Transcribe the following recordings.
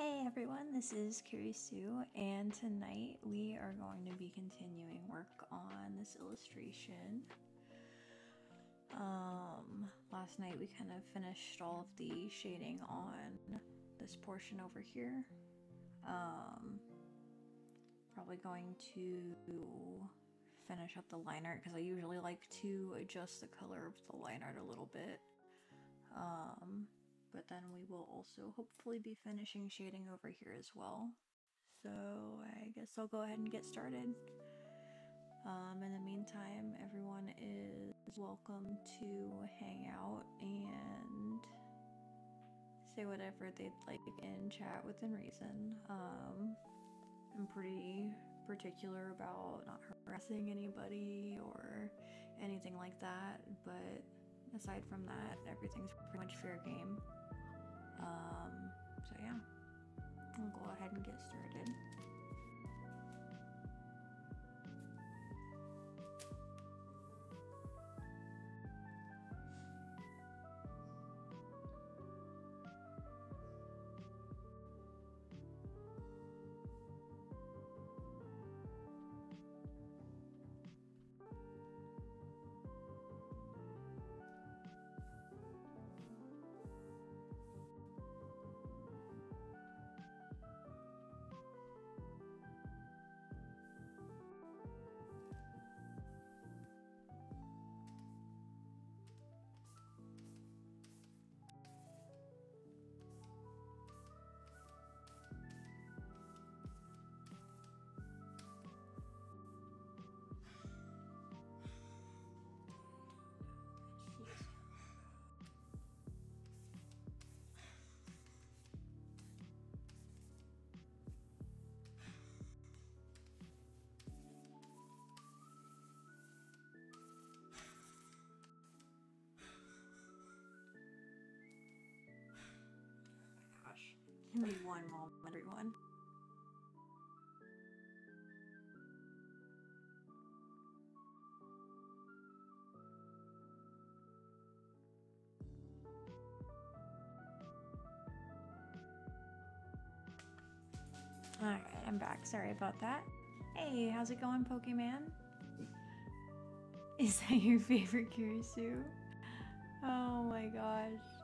Hey everyone, this is Kurisu, and tonight we are going to be continuing work on this illustration. Um, last night we kind of finished all of the shading on this portion over here. Um, probably going to finish up the line art because I usually like to adjust the color of the line art a little bit. Um, but then we will also hopefully be finishing shading over here as well. So I guess I'll go ahead and get started. Um, in the meantime, everyone is welcome to hang out and say whatever they'd like in chat within reason. Um, I'm pretty particular about not harassing anybody or anything like that, but aside from that, everything's pretty much fair game. Um, so yeah, I'll go ahead and get started. Give me one moment, everyone. Alright, I'm back. Sorry about that. Hey, how's it going, Pokemon? Is that your favorite Kurisu? Oh my gosh.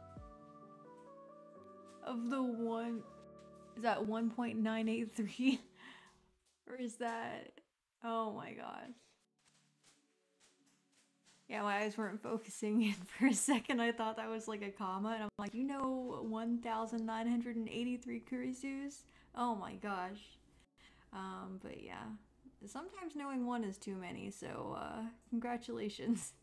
Of the one. Is that 1.983? or is that. Oh my gosh. Yeah, my eyes weren't focusing, and for a second I thought that was like a comma, and I'm like, you know, 1,983 Kurisus? Oh my gosh. Um, but yeah, sometimes knowing one is too many, so uh, congratulations.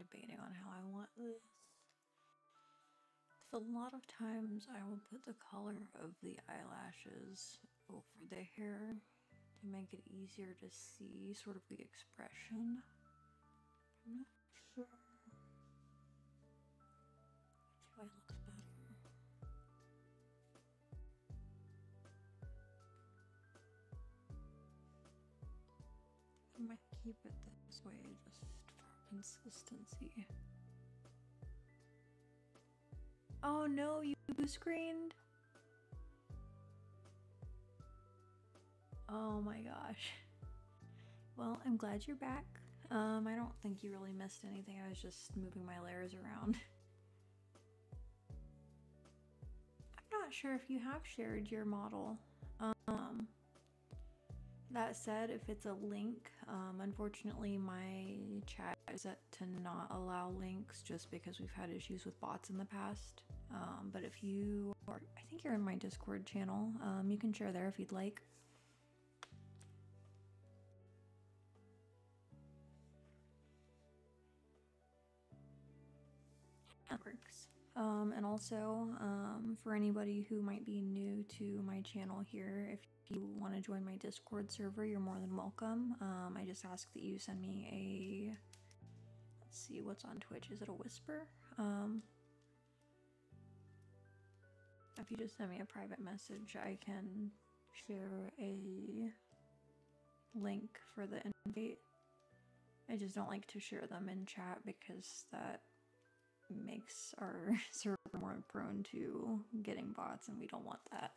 on how I want this. A lot of times I will put the color of the eyelashes over the hair to make it easier to see sort of the expression. I'm not sure which way looks better. I might keep it consistency. Oh no, you screened. Oh my gosh. Well, I'm glad you're back. Um, I don't think you really missed anything. I was just moving my layers around. I'm not sure if you have shared your model. That said, if it's a link, um, unfortunately, my chat is set to not allow links just because we've had issues with bots in the past. Um, but if you are, I think you're in my Discord channel, um, you can share there if you'd like. Um, and also, um, for anybody who might be new to my channel here, if you want to join my Discord server, you're more than welcome. Um, I just ask that you send me a. Let's see what's on Twitch. Is it a whisper? Um, if you just send me a private message, I can share a link for the invite. I just don't like to share them in chat because that makes our server more prone to getting bots, and we don't want that.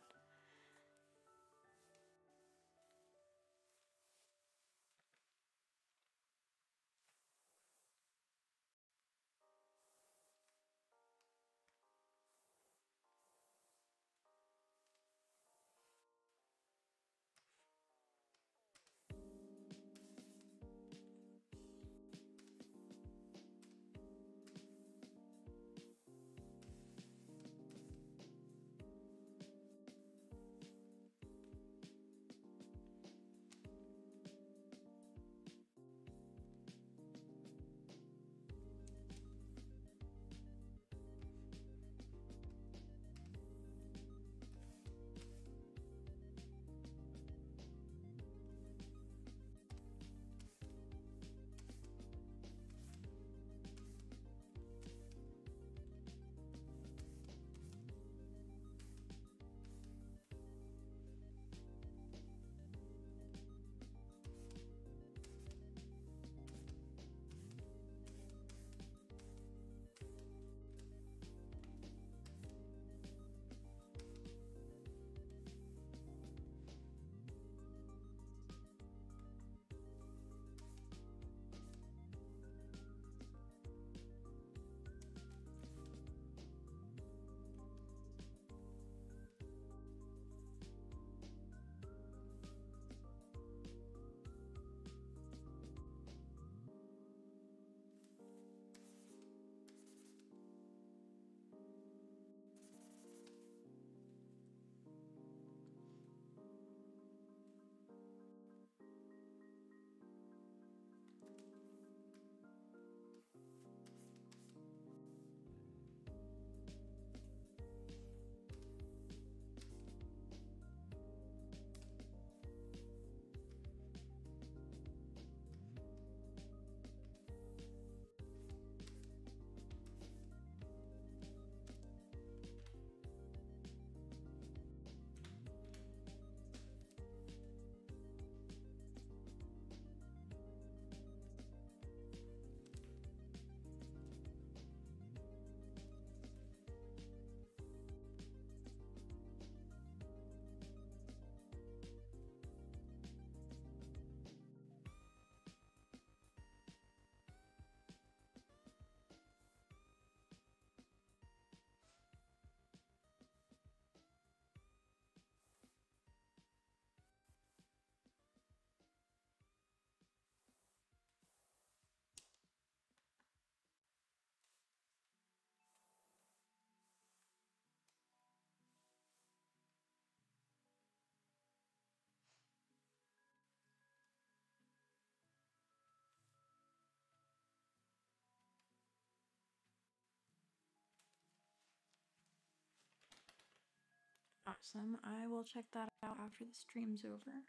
Awesome. I will check that out after the stream's over.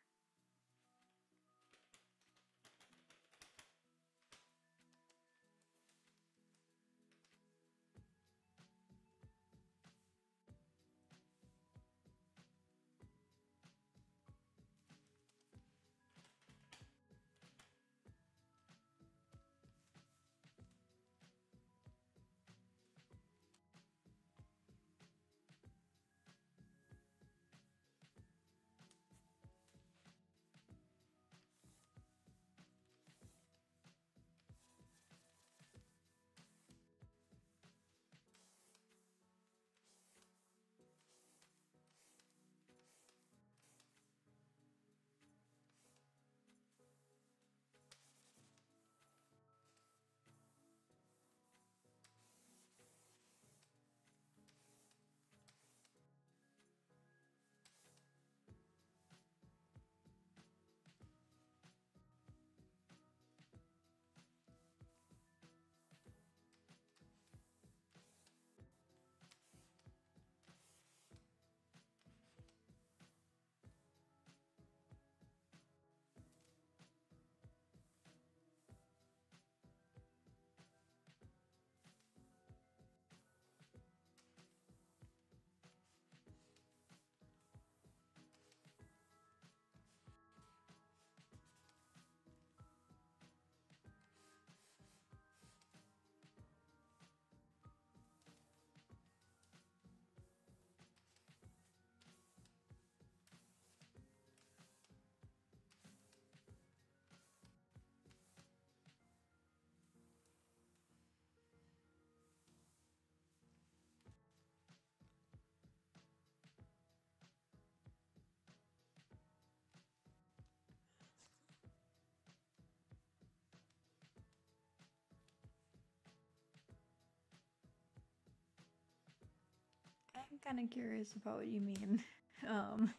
I'm kind of curious about what you mean. Um,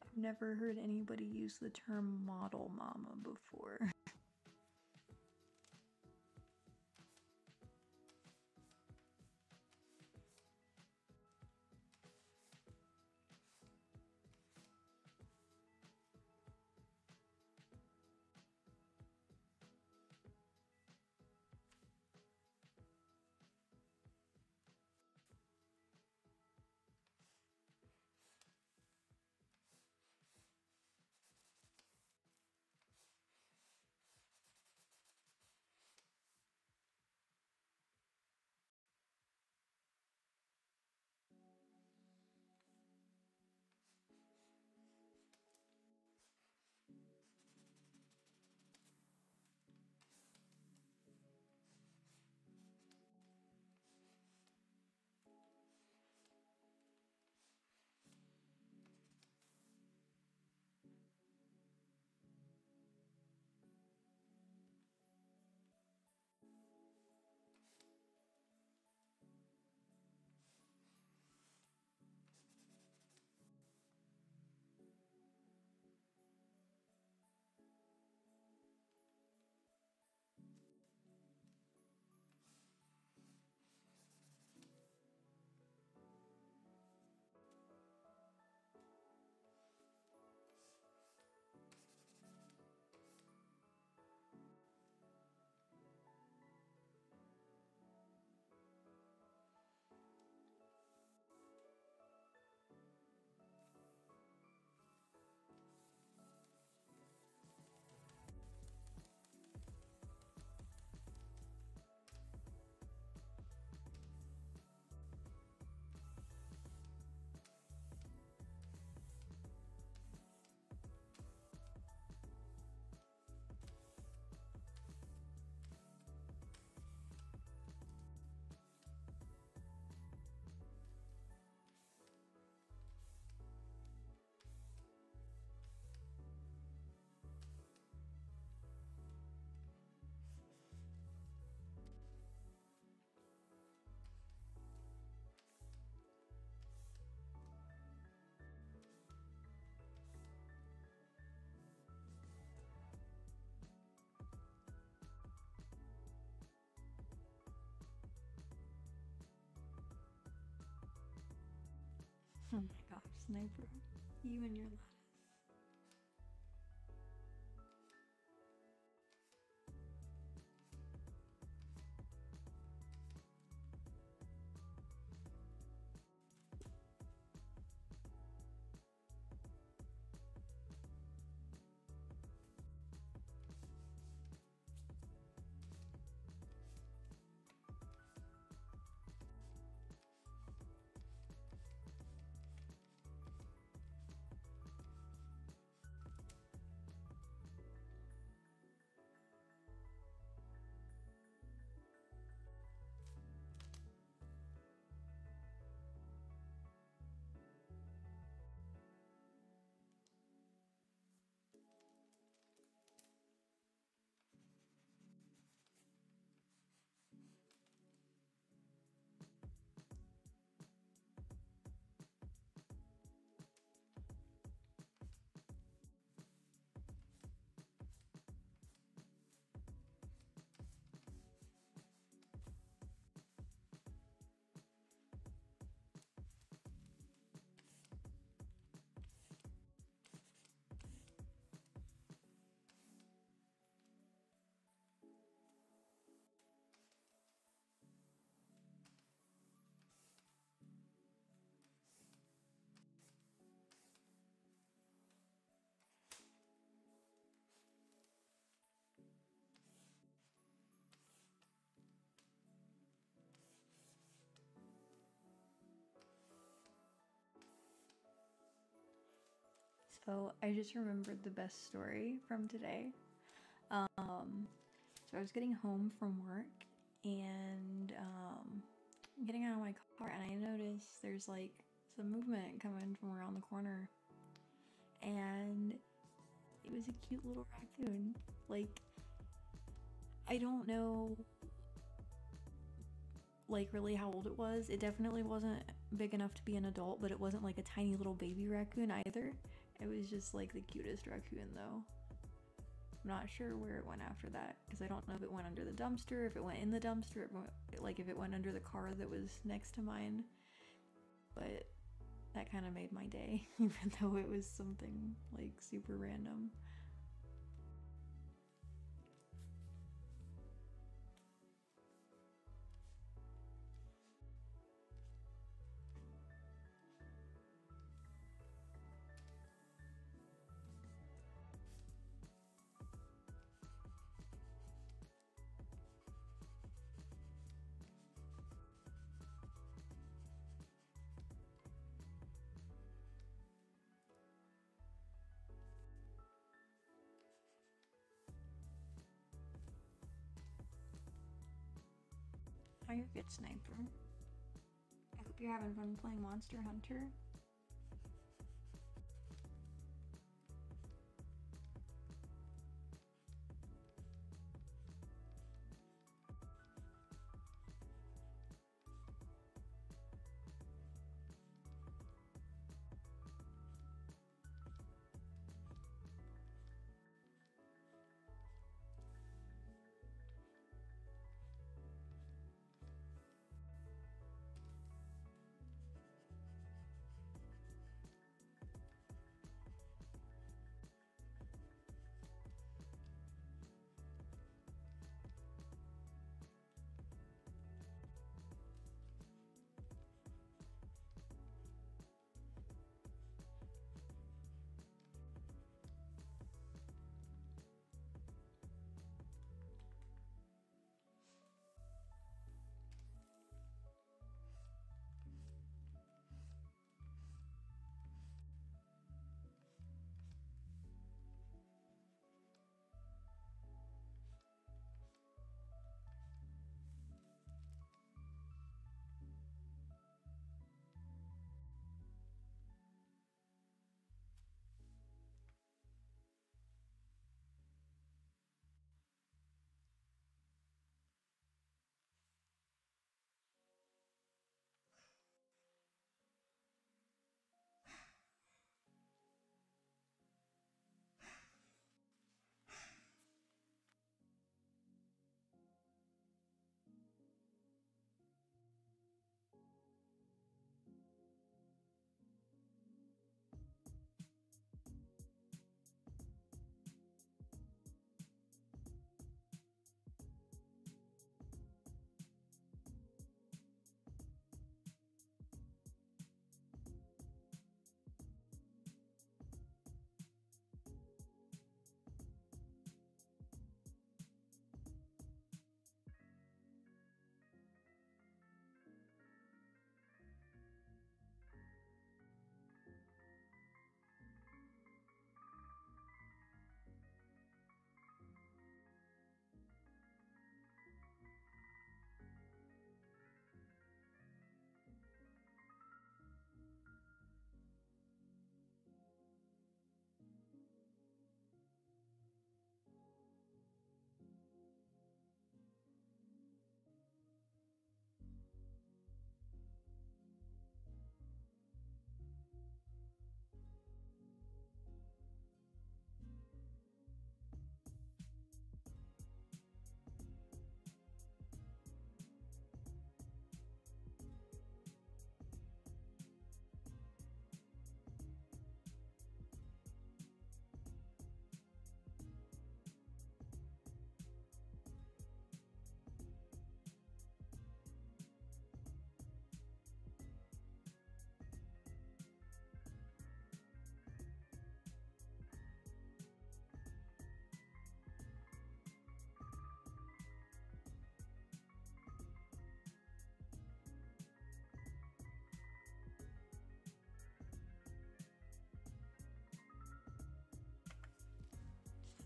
I've never heard anybody use the term model mama before. Oh my gosh, sniper. You and your life. So I just remembered the best story from today. Um, so I was getting home from work and um, getting out of my car, and I noticed there's like some movement coming from around the corner, and it was a cute little raccoon. Like, I don't know like really how old it was. It definitely wasn't big enough to be an adult, but it wasn't like a tiny little baby raccoon either. It was just like the cutest raccoon though. I'm not sure where it went after that because I don't know if it went under the dumpster, if it went in the dumpster, like if it went under the car that was next to mine. But that kind of made my day, even though it was something like super random. I hope you're having fun playing Monster Hunter.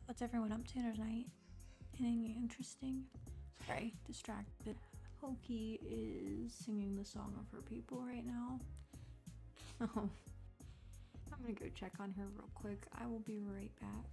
What's everyone up to tonight? Anything interesting? Sorry, distracted. Hoki is singing the song of her people right now. I'm gonna go check on her real quick. I will be right back.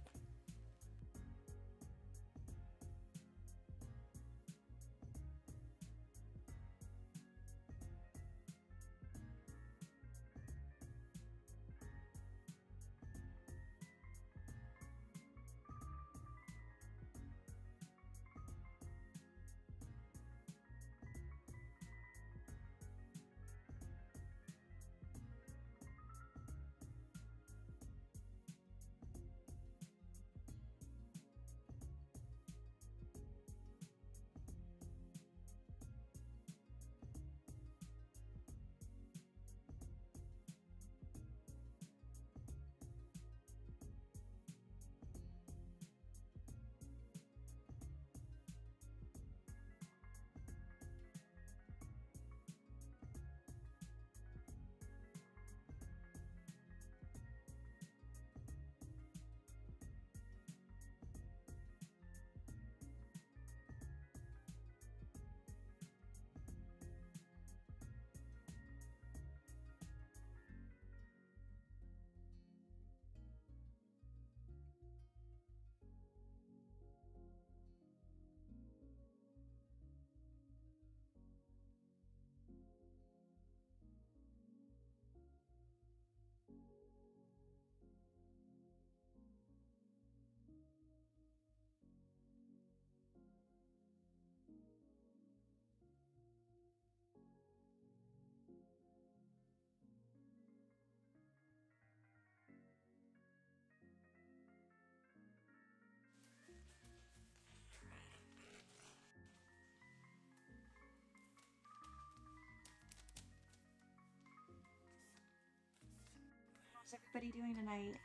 How's everybody doing tonight?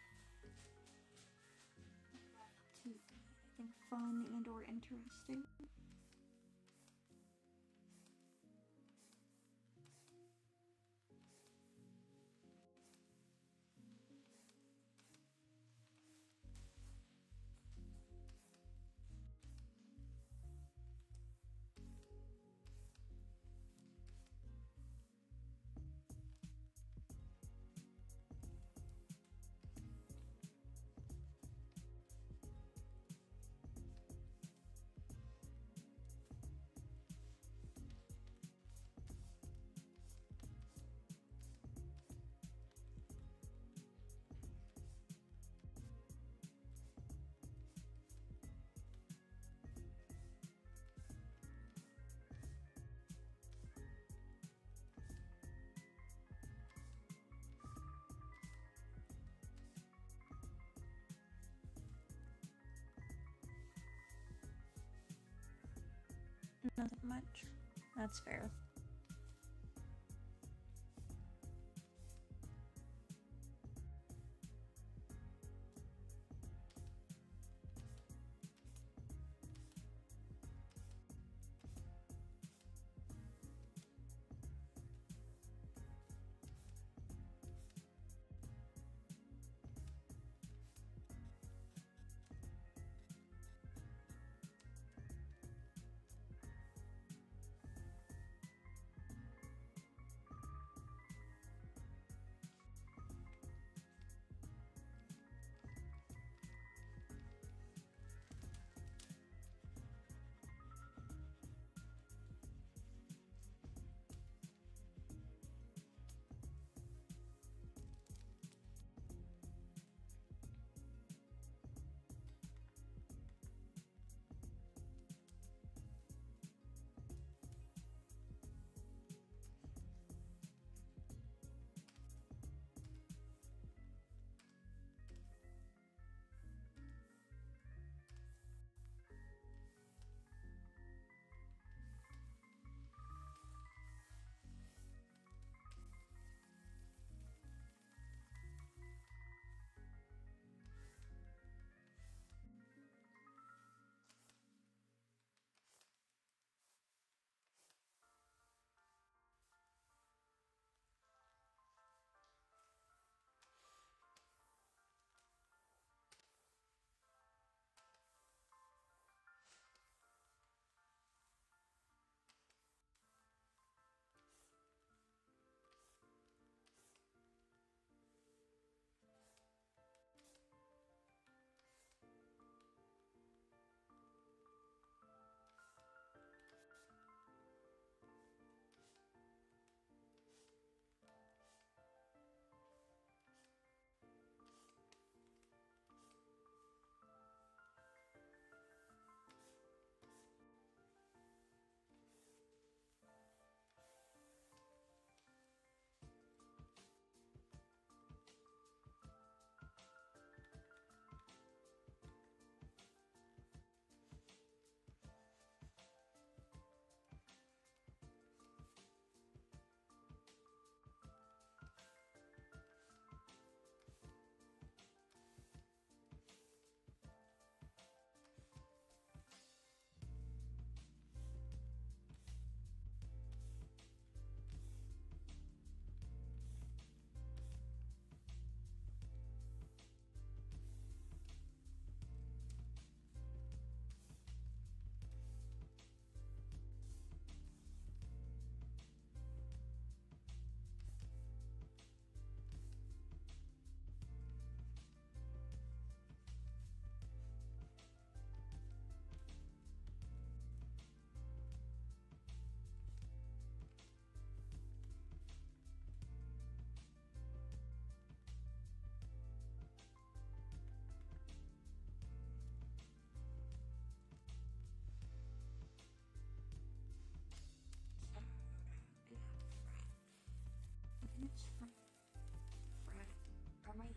Anything fun and or interesting? Nothing much. That's fair.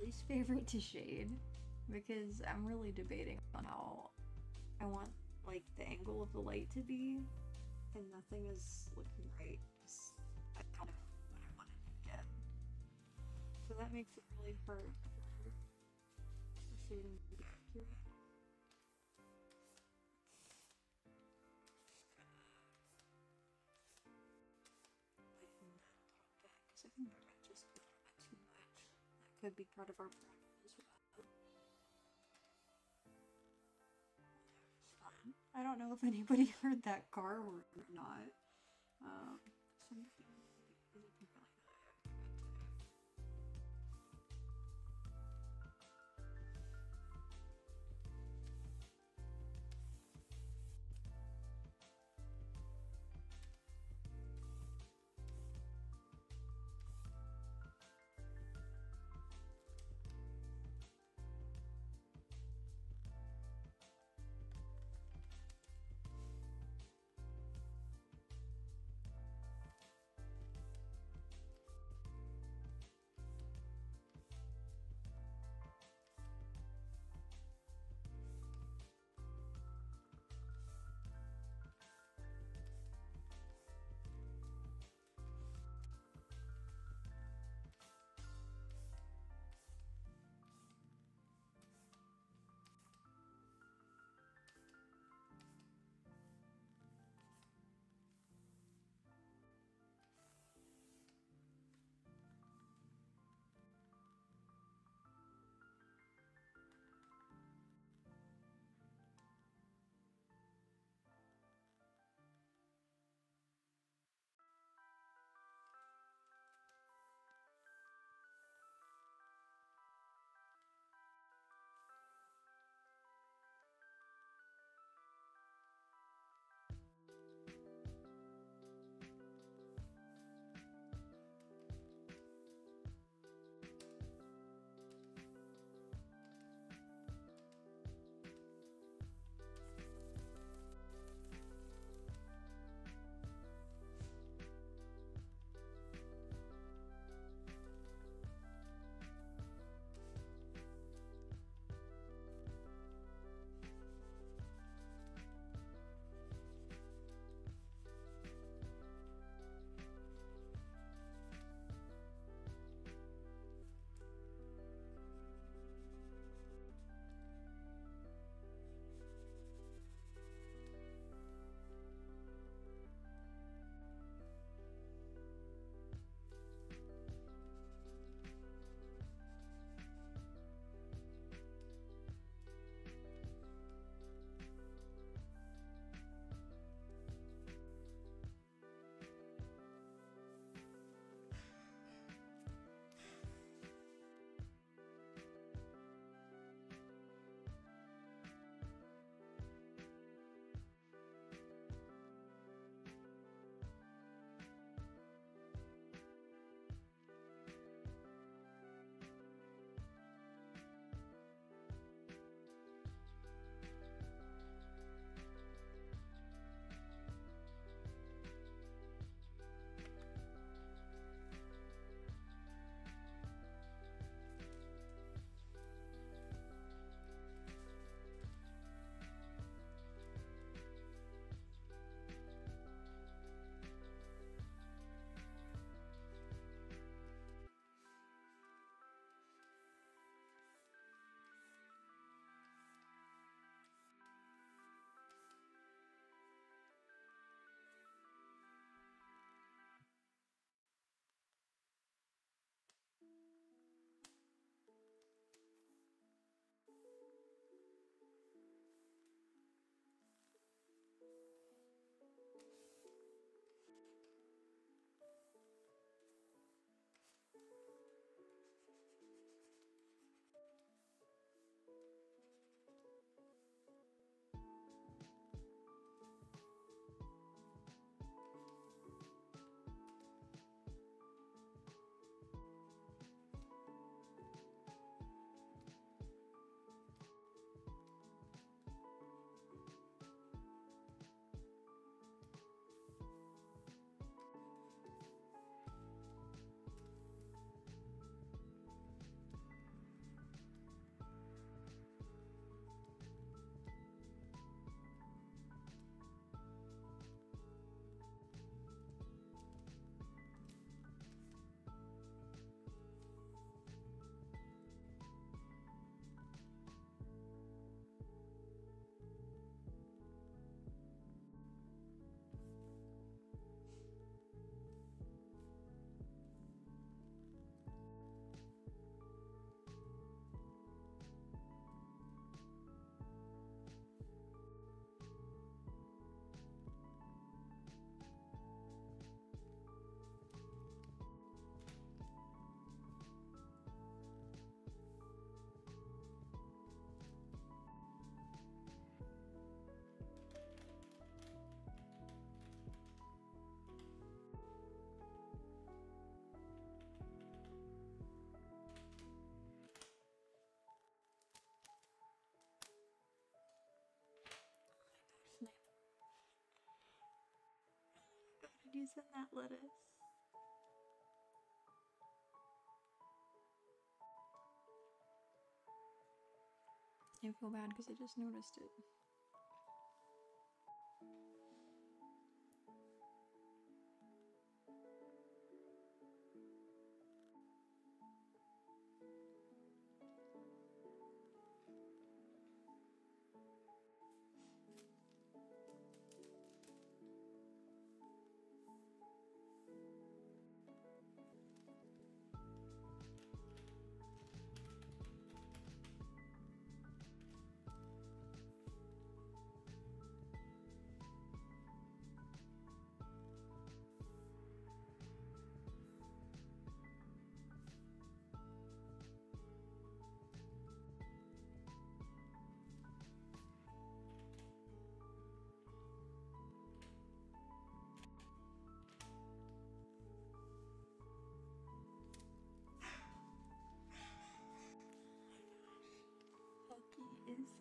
Least favorite to shade because I'm really debating on how I want like the angle of the light to be and nothing is looking right. Just, I kind of what I wanted to get. So that makes it really hard for shading could be part of our problem as well. I don't know if anybody heard that car or not. Um, is in that lettuce. I feel bad because I just noticed it.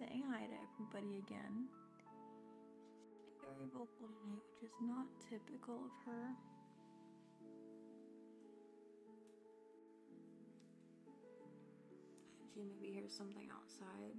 Saying hi to everybody again. Very vocal tonight, which is not typical of her. She maybe hears something outside.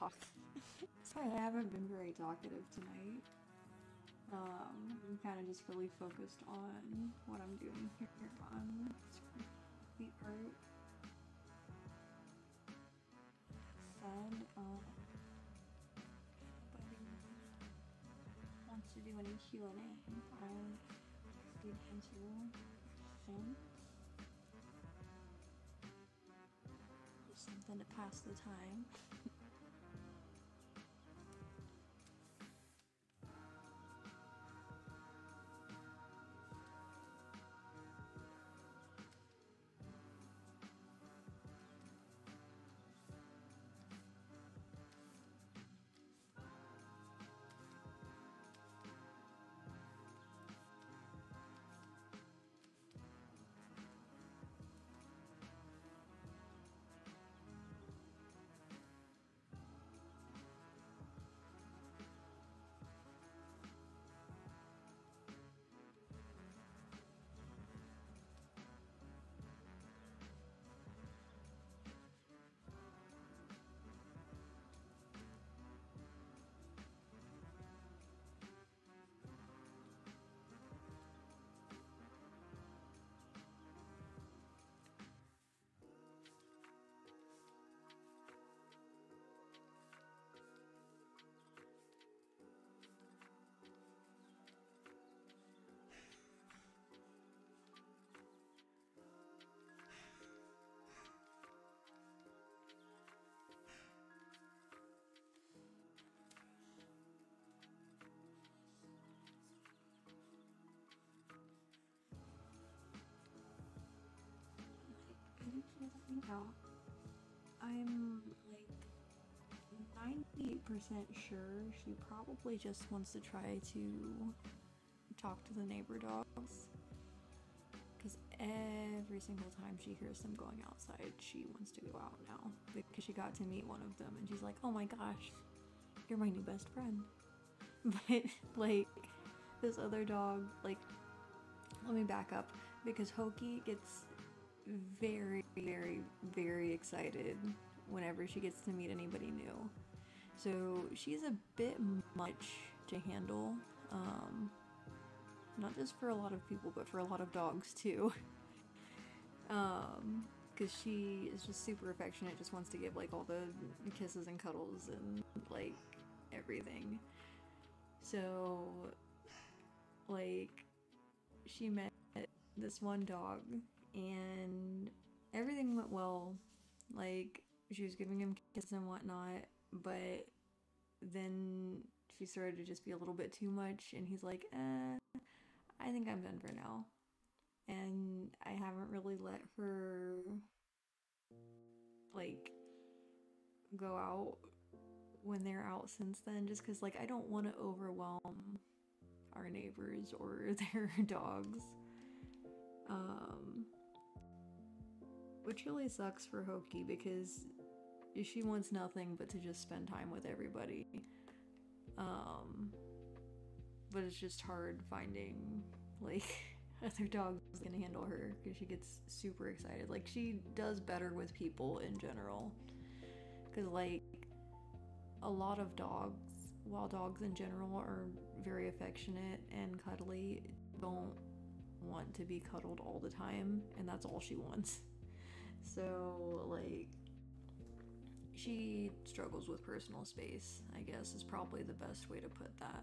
Talk. Sorry, I haven't been very talkative tonight. Um, I'm kind of just really focused on what I'm doing here on the art. Said, um, wants to do any Q&A. I'll feed into. Something to pass the time. I'm like 98% sure she probably just wants to try to talk to the neighbor dogs. Because every single time she hears them going outside, she wants to go out now. Because she got to meet one of them and she's like, oh my gosh, you're my new best friend. But, like, this other dog, like, let me back up. Because Hoki gets very, very, very excited whenever she gets to meet anybody new. So she's a bit much to handle. Um, not just for a lot of people, but for a lot of dogs too. um, because she is just super affectionate, just wants to give like all the kisses and cuddles and like everything. So, like, she met this one dog and everything went well. Like, she was giving him kisses and whatnot, but then she started to just be a little bit too much, and he's like, eh, I think I'm done for now. And I haven't really let her, like, go out when they're out since then, just because, like, I don't want to overwhelm our neighbors or their dogs. Um, which really sucks for Hoki because she wants nothing but to just spend time with everybody. Um, but it's just hard finding like other dogs can handle her because she gets super excited. Like she does better with people in general. Cause like a lot of dogs, while dogs in general are very affectionate and cuddly, don't want to be cuddled all the time, and that's all she wants. So like she struggles with personal space, I guess is probably the best way to put that.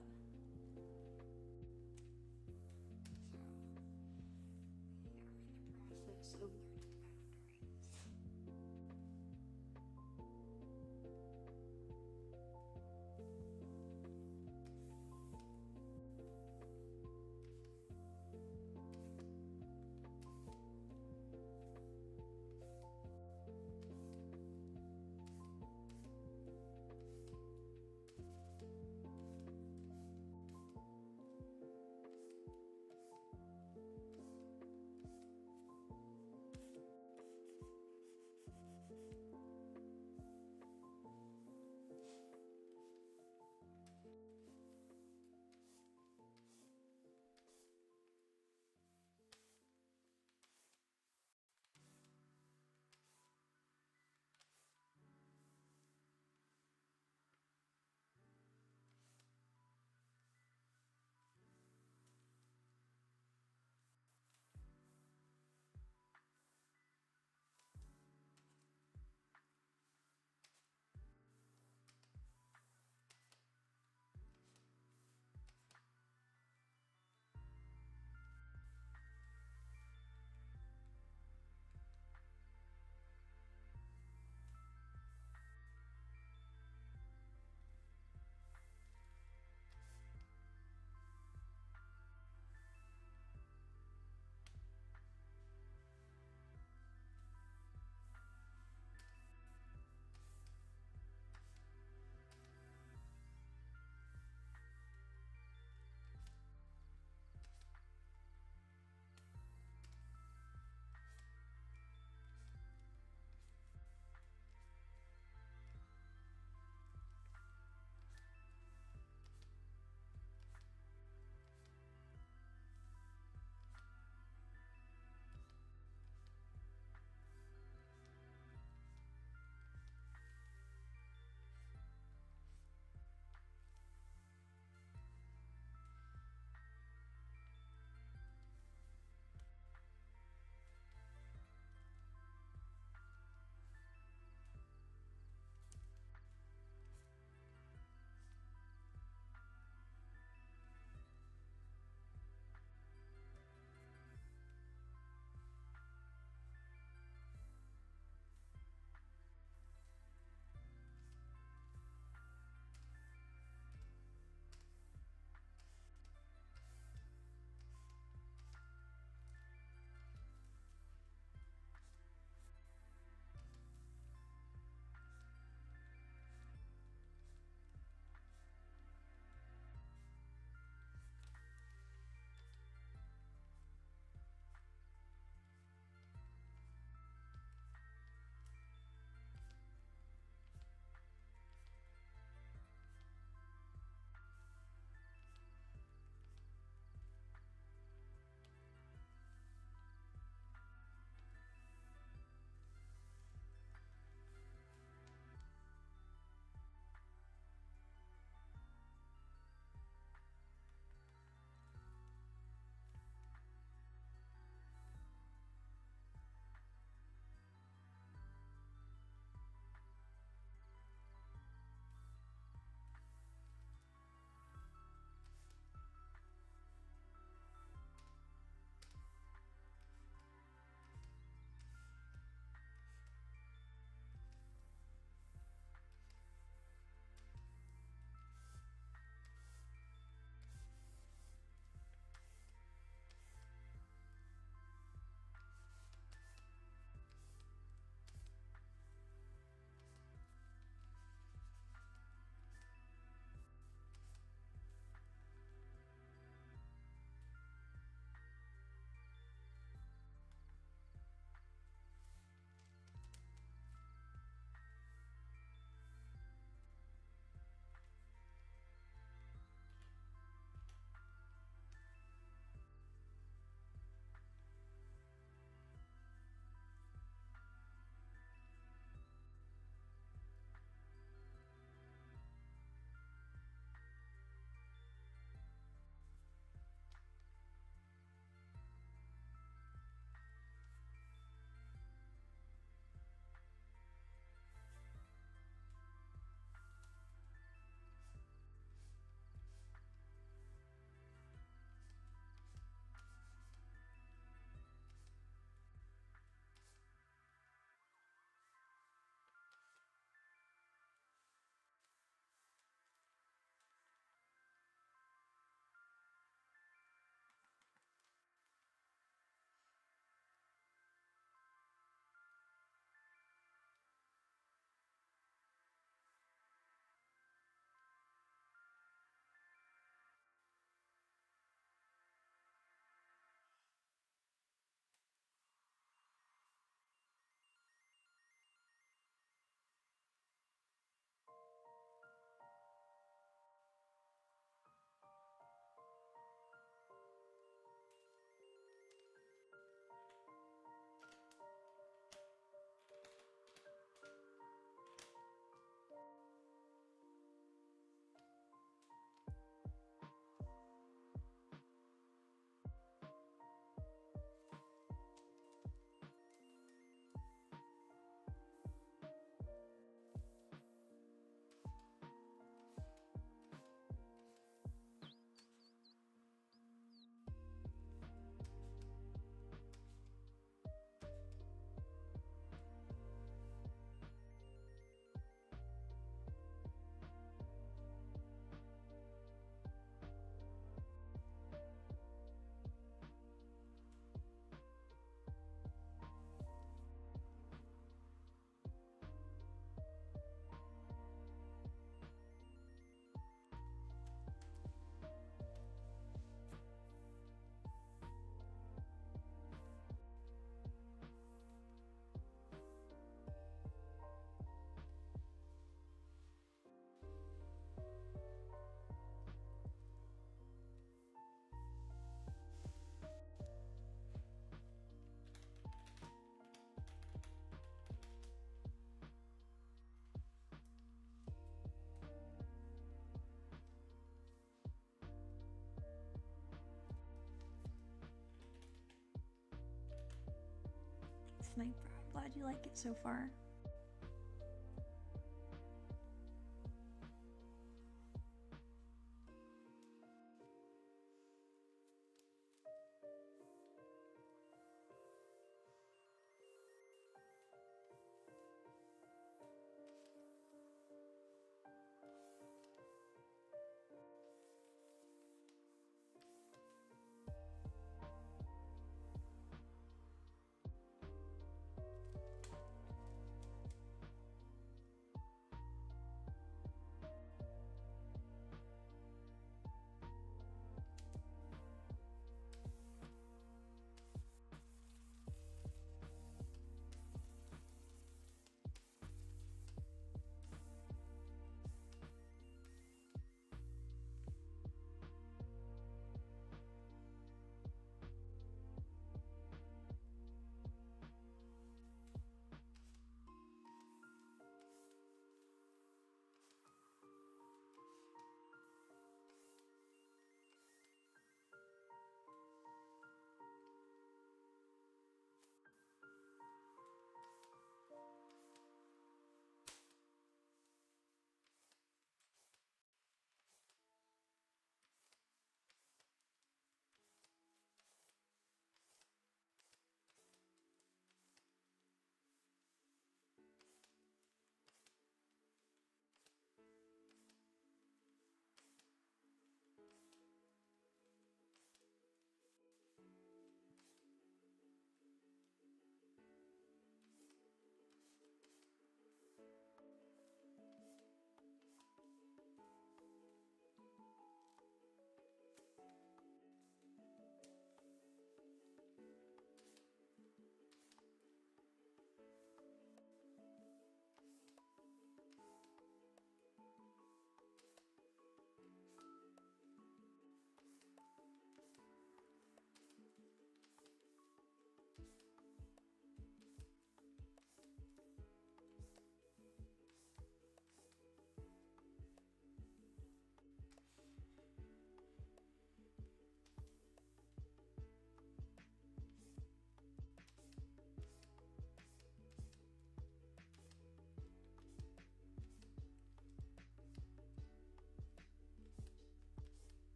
I'm glad you like it so far.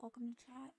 Welcome to chat.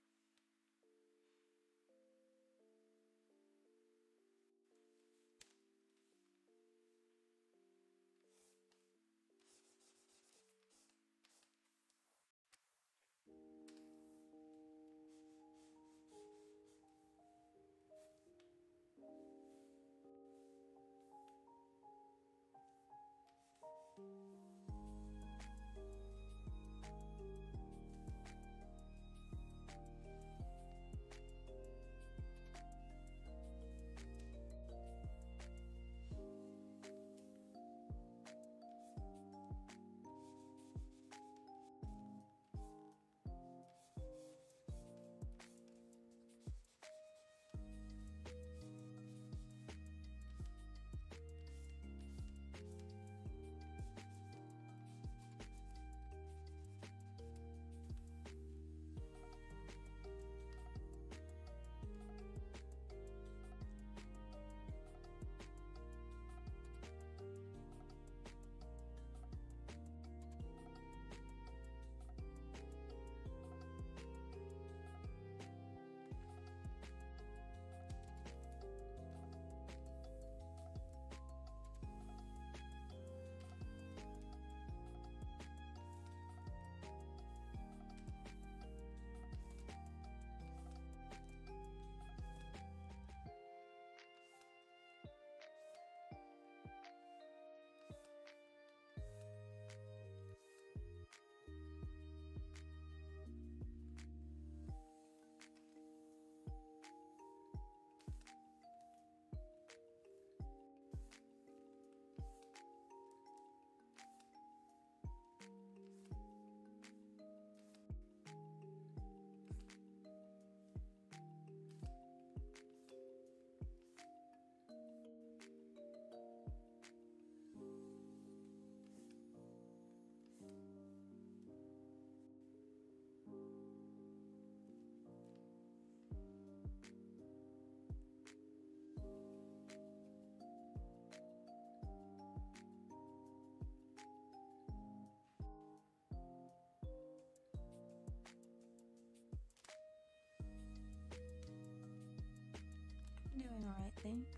Doing alright, thanks.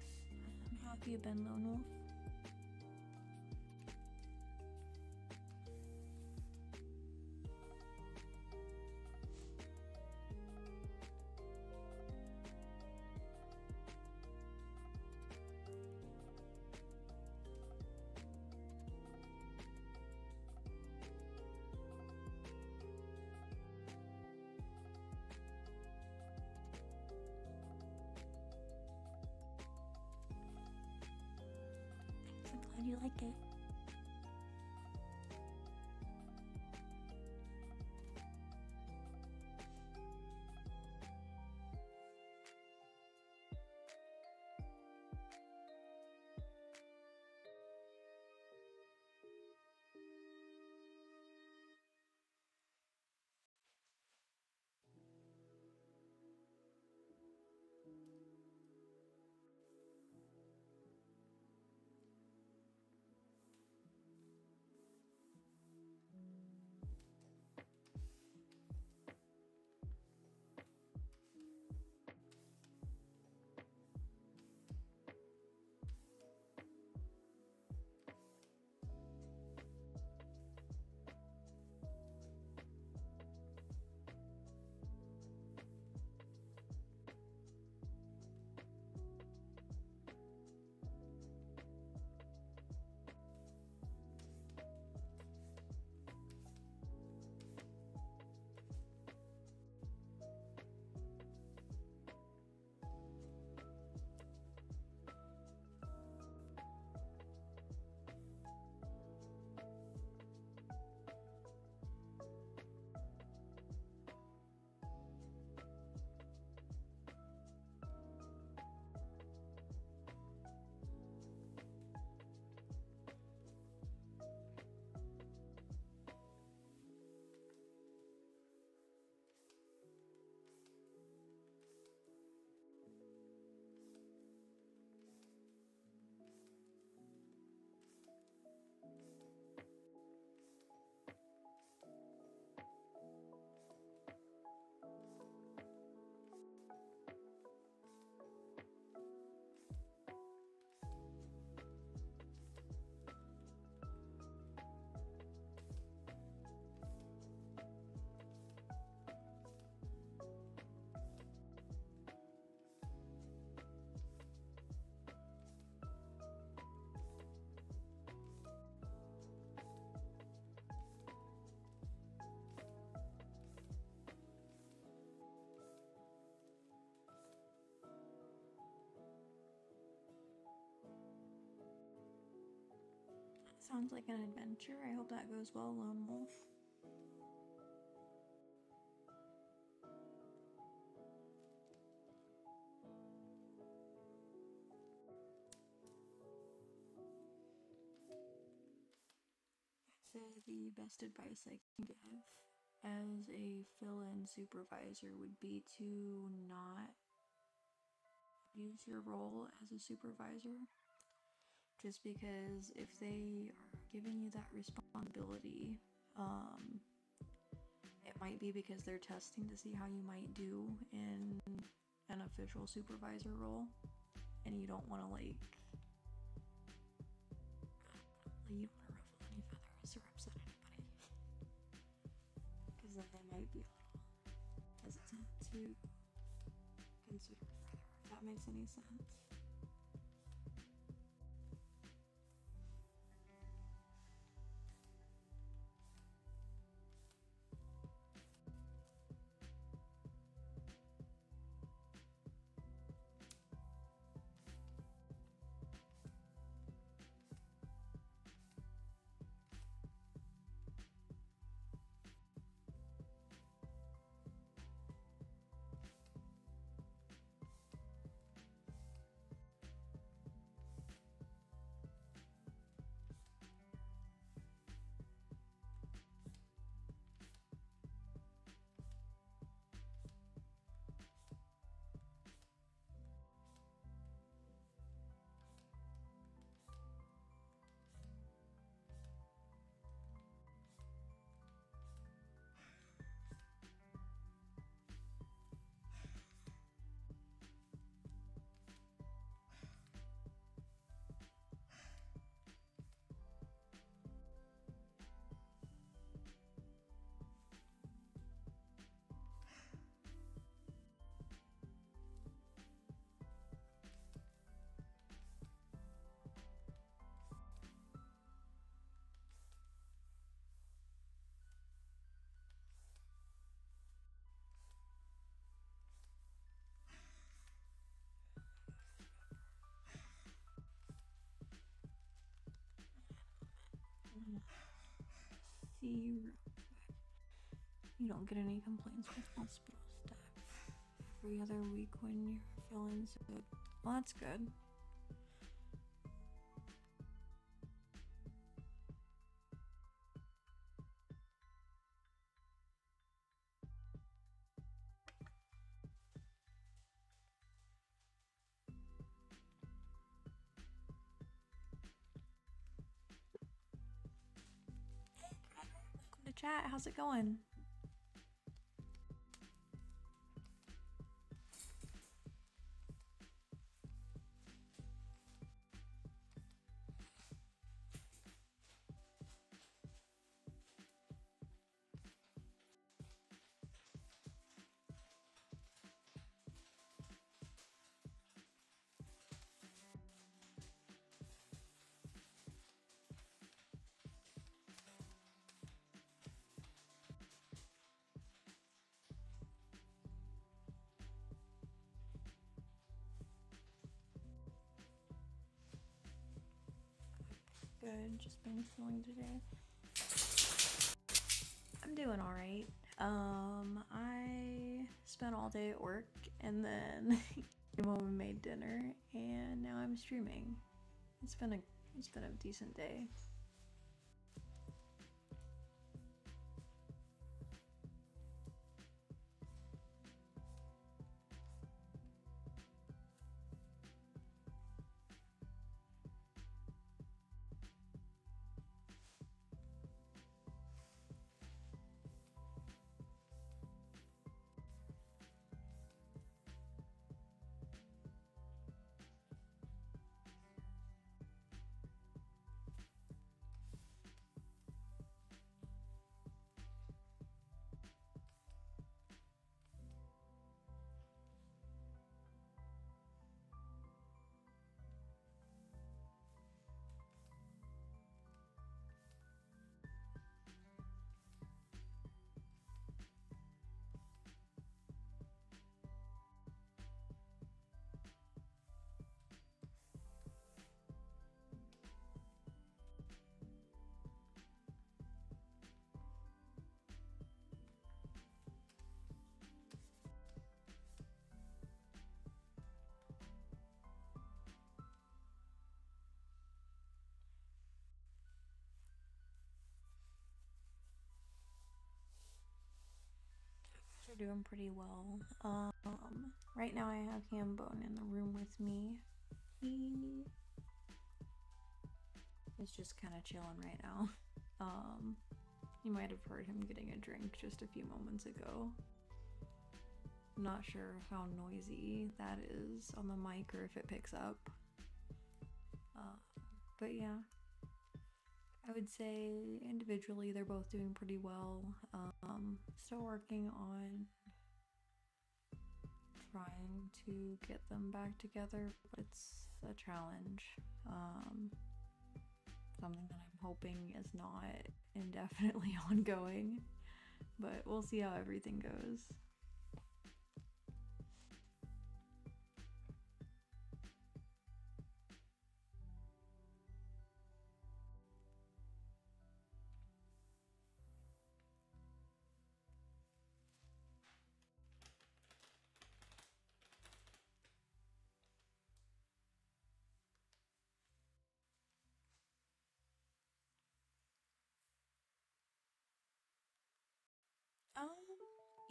How have you been, Lone Wolf? Glad you like it. Sounds like an adventure. I hope that goes well, Lone Wolf. The best advice I can give as a fill-in supervisor would be to not use your role as a supervisor just because if they are giving you that responsibility um, it might be because they're testing to see how you might do in an official supervisor role and you don't want to like you don't want to ruffle any feathers or upset anybody because then they might be a little hesitant to consider further if that makes any sense see you don't get any complaints with hospital staff every other week when you're feeling sick. Well, that's good. How's it going? Been feeling today. I'm doing alright. Um, I spent all day at work and then came home and made dinner and now I'm streaming. It's been a it's been a decent day. Doing pretty well. Um, right now I have Hambone in the room with me. He is just kind of chilling right now. Um, you might have heard him getting a drink just a few moments ago. Not sure how noisy that is on the mic or if it picks up. Uh, but yeah, I would say individually they're both doing pretty well. Um, still working on trying to get them back together, but it's a challenge. Um, something that I'm hoping is not indefinitely ongoing, but we'll see how everything goes.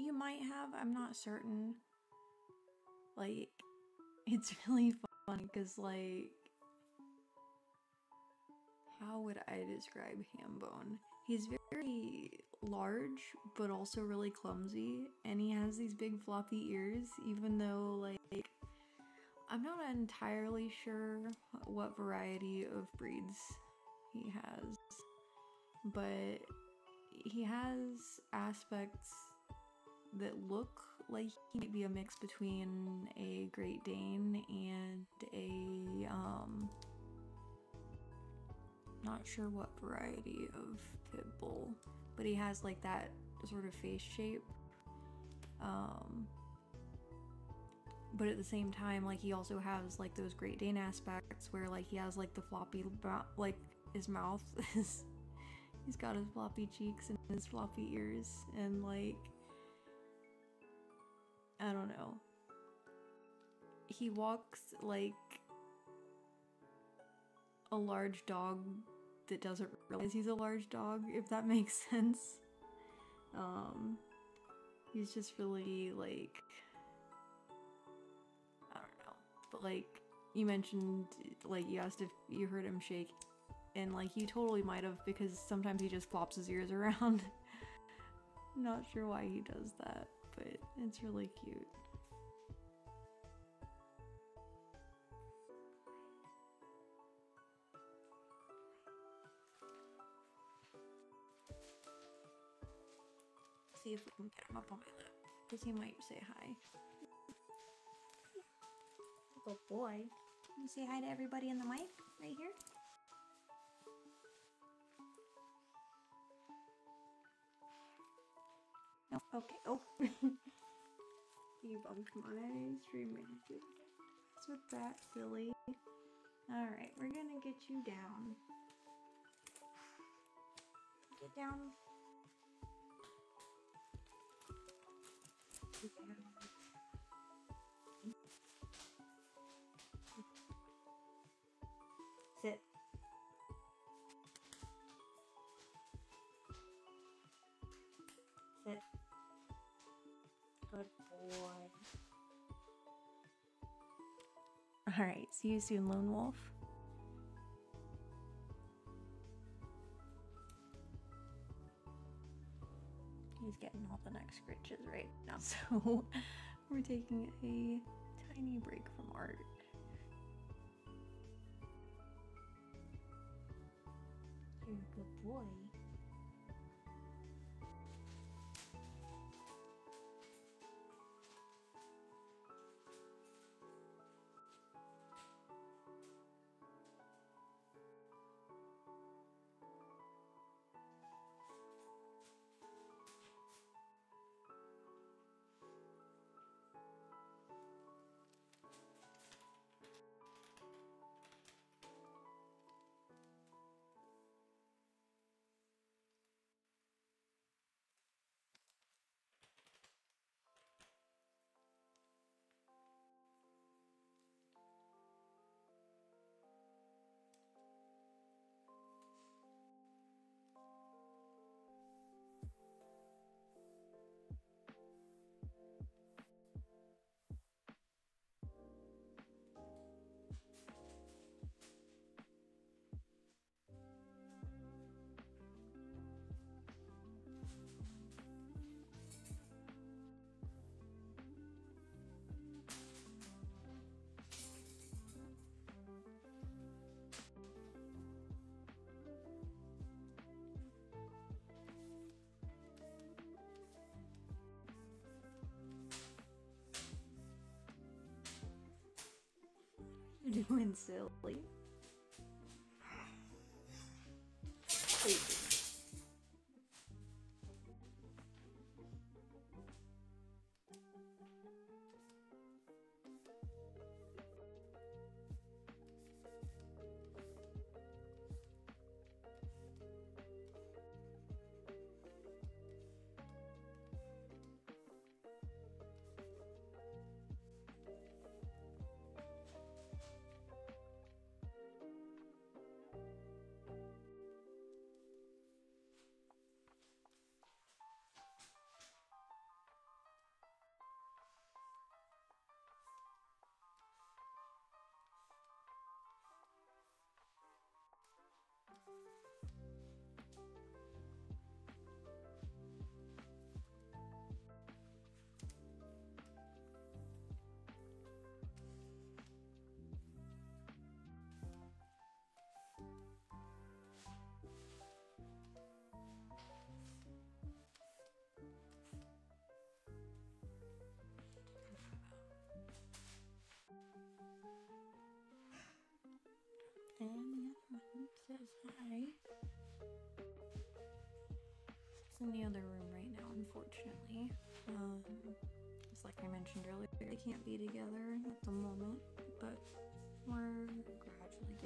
You might have. I'm not certain. Like, it's really funny because, like, how would I describe Hambone? He's very large, but also really clumsy, and he has these big floppy ears, even though, like, I'm not entirely sure what variety of breeds he has, but he has aspects that look like he might be a mix between a Great Dane and a um not sure what variety of pit bull, but he has like that sort of face shape. Um but at the same time like he also has like those Great Dane aspects where like he has like the floppy like his mouth is He's got his floppy cheeks and his floppy ears and like I don't know. He walks like a large dog that doesn't realize he's a large dog, if that makes sense. Um he's just really like I don't know. But like you mentioned like you asked if you heard him shake and like you totally might have because sometimes he just flops his ears around. Not sure why he does that, but it's really cute. See if we can get him up on my lap, because he might say hi. Good boy. You say hi to everybody in the mic right here. No, okay. Oh. you bumped my stream manager. What's with that, silly? Alright, we're gonna get you down. Get down. Get down. Good. Alright, see you soon, Lone Wolf. He's getting all the next scritches right now, so we're taking a tiny break from art. You're a good boy. doing silly. Says hi. In the other room right now, unfortunately. Um, just like I mentioned earlier, they can't be together at the moment, but we're gradually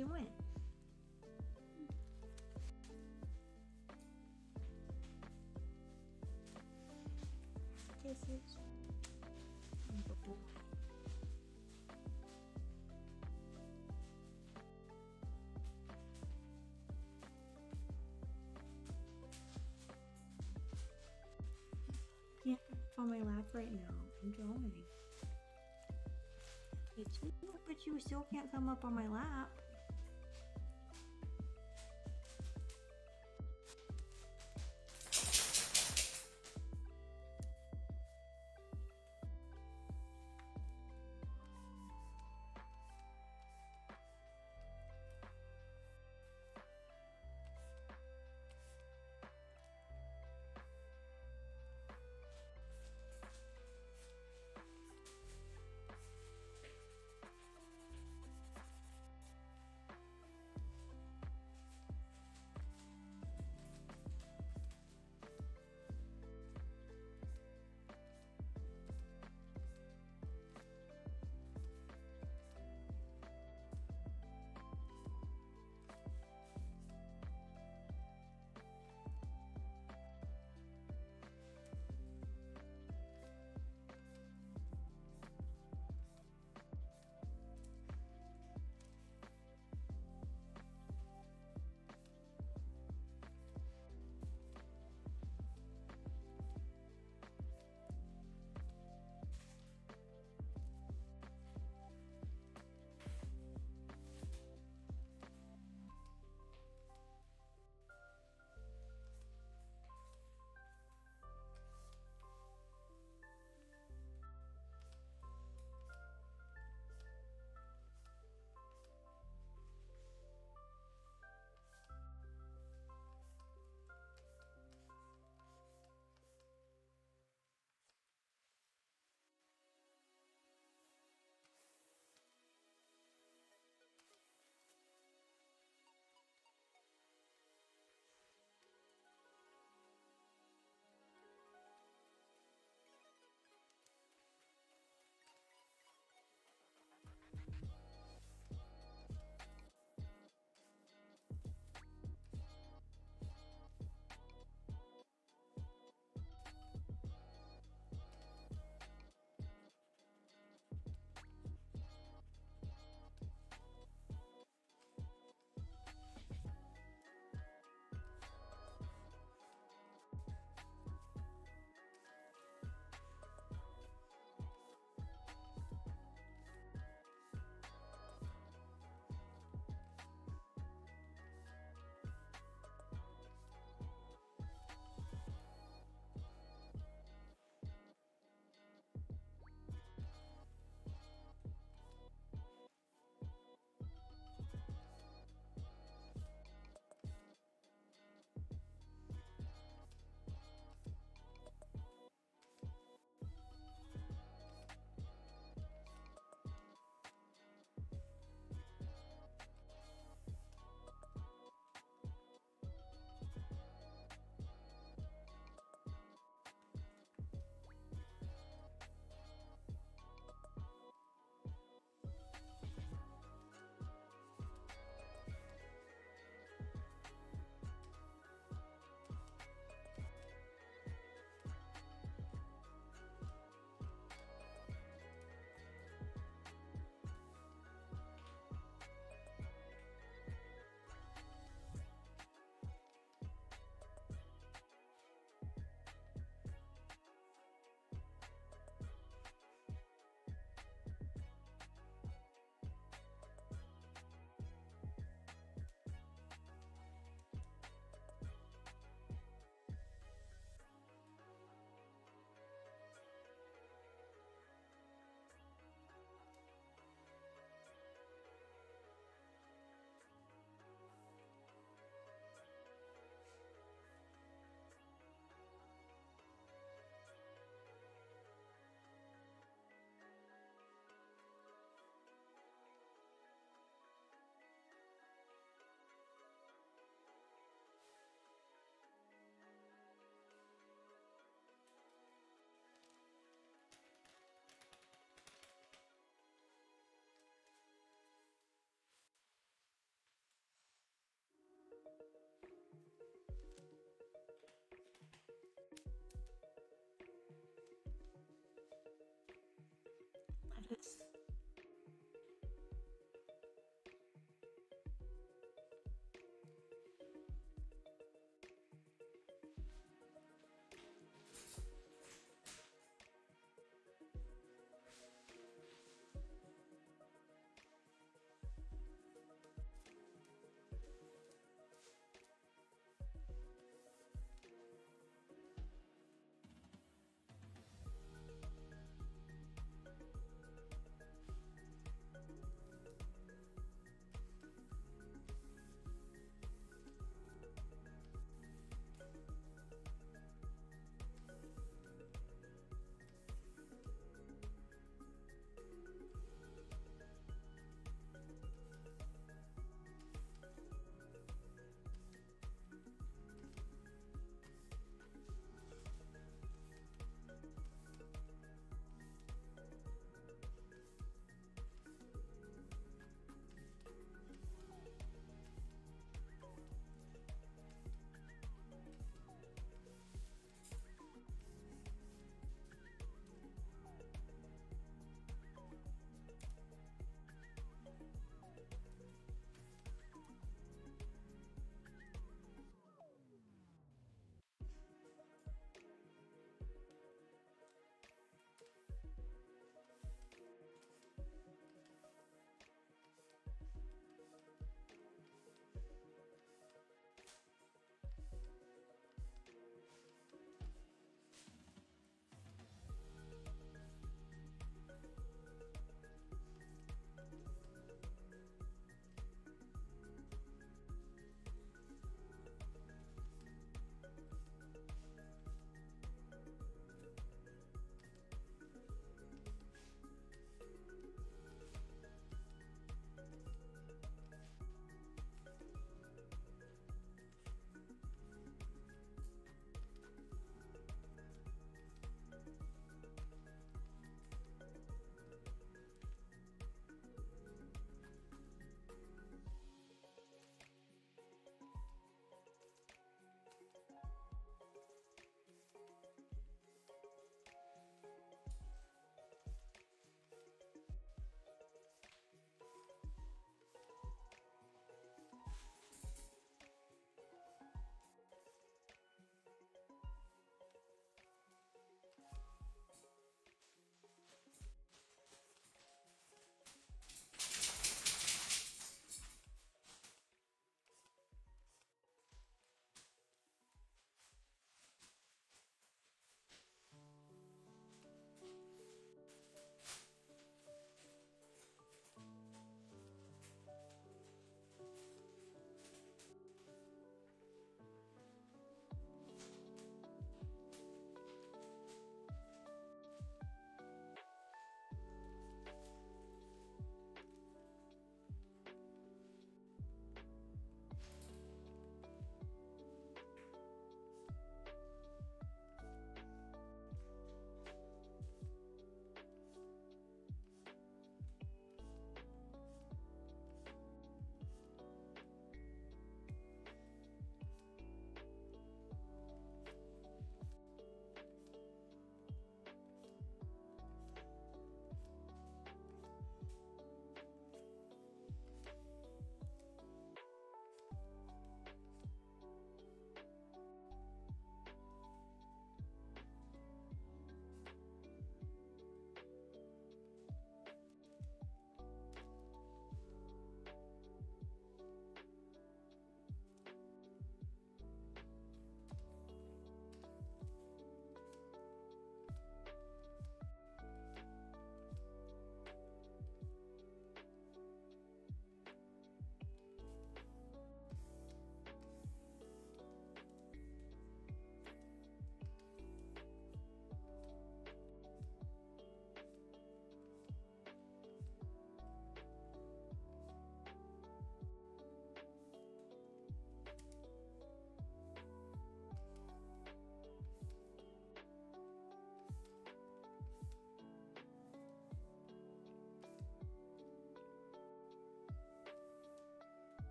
getting there. you doing? Kisses. Yeah, on my lap right now. I'm drawing. but you still can't come up on my lap.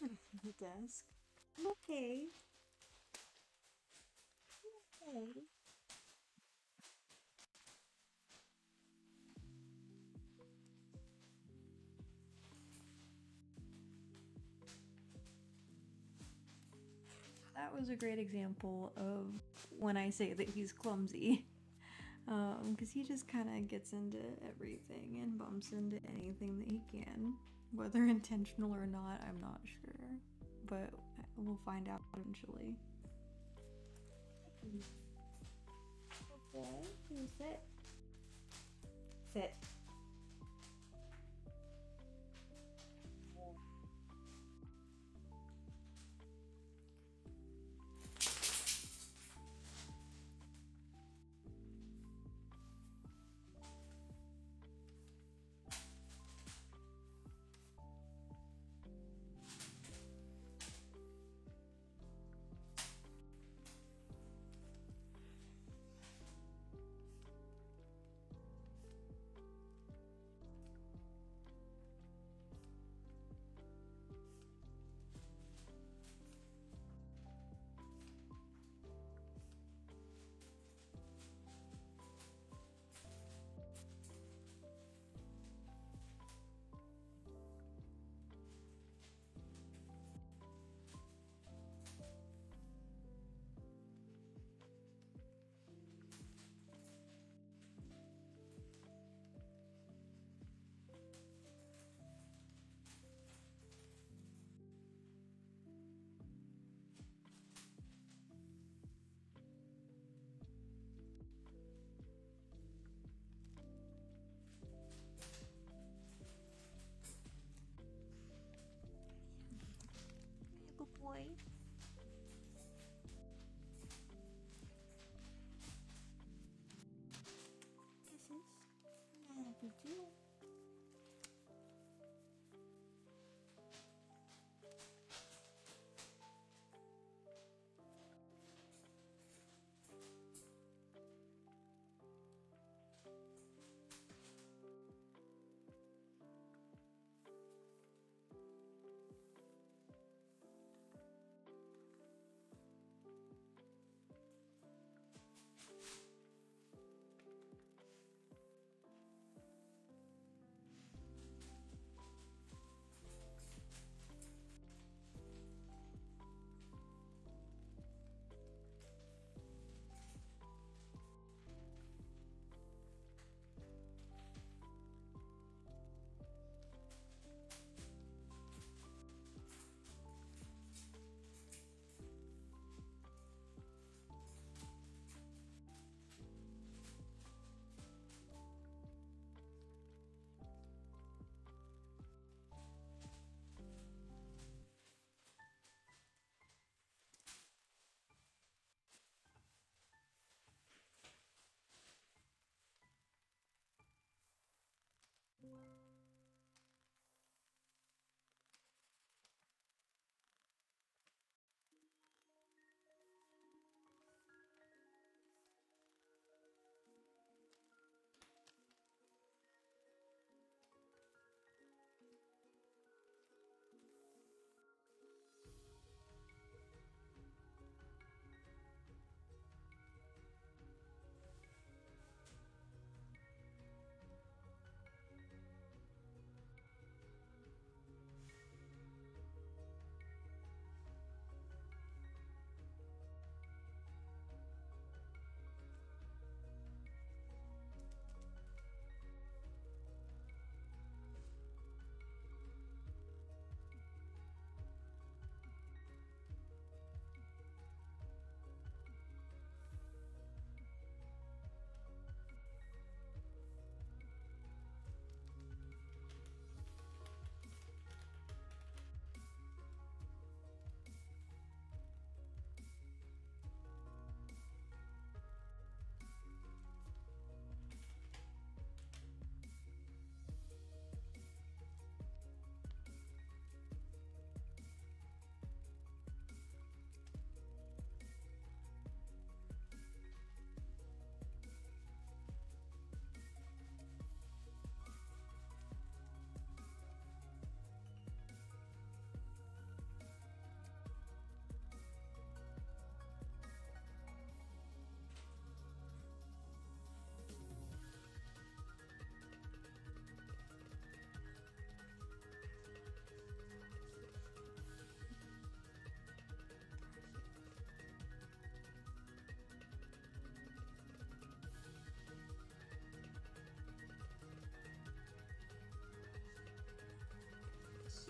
The desk. I'm okay. I'm okay. That was a great example of when I say that he's clumsy. Um, because he just kind of gets into everything and bumps into anything that he can. Whether intentional or not, I'm not sure. But we'll find out eventually. Okay, you sit. Sit.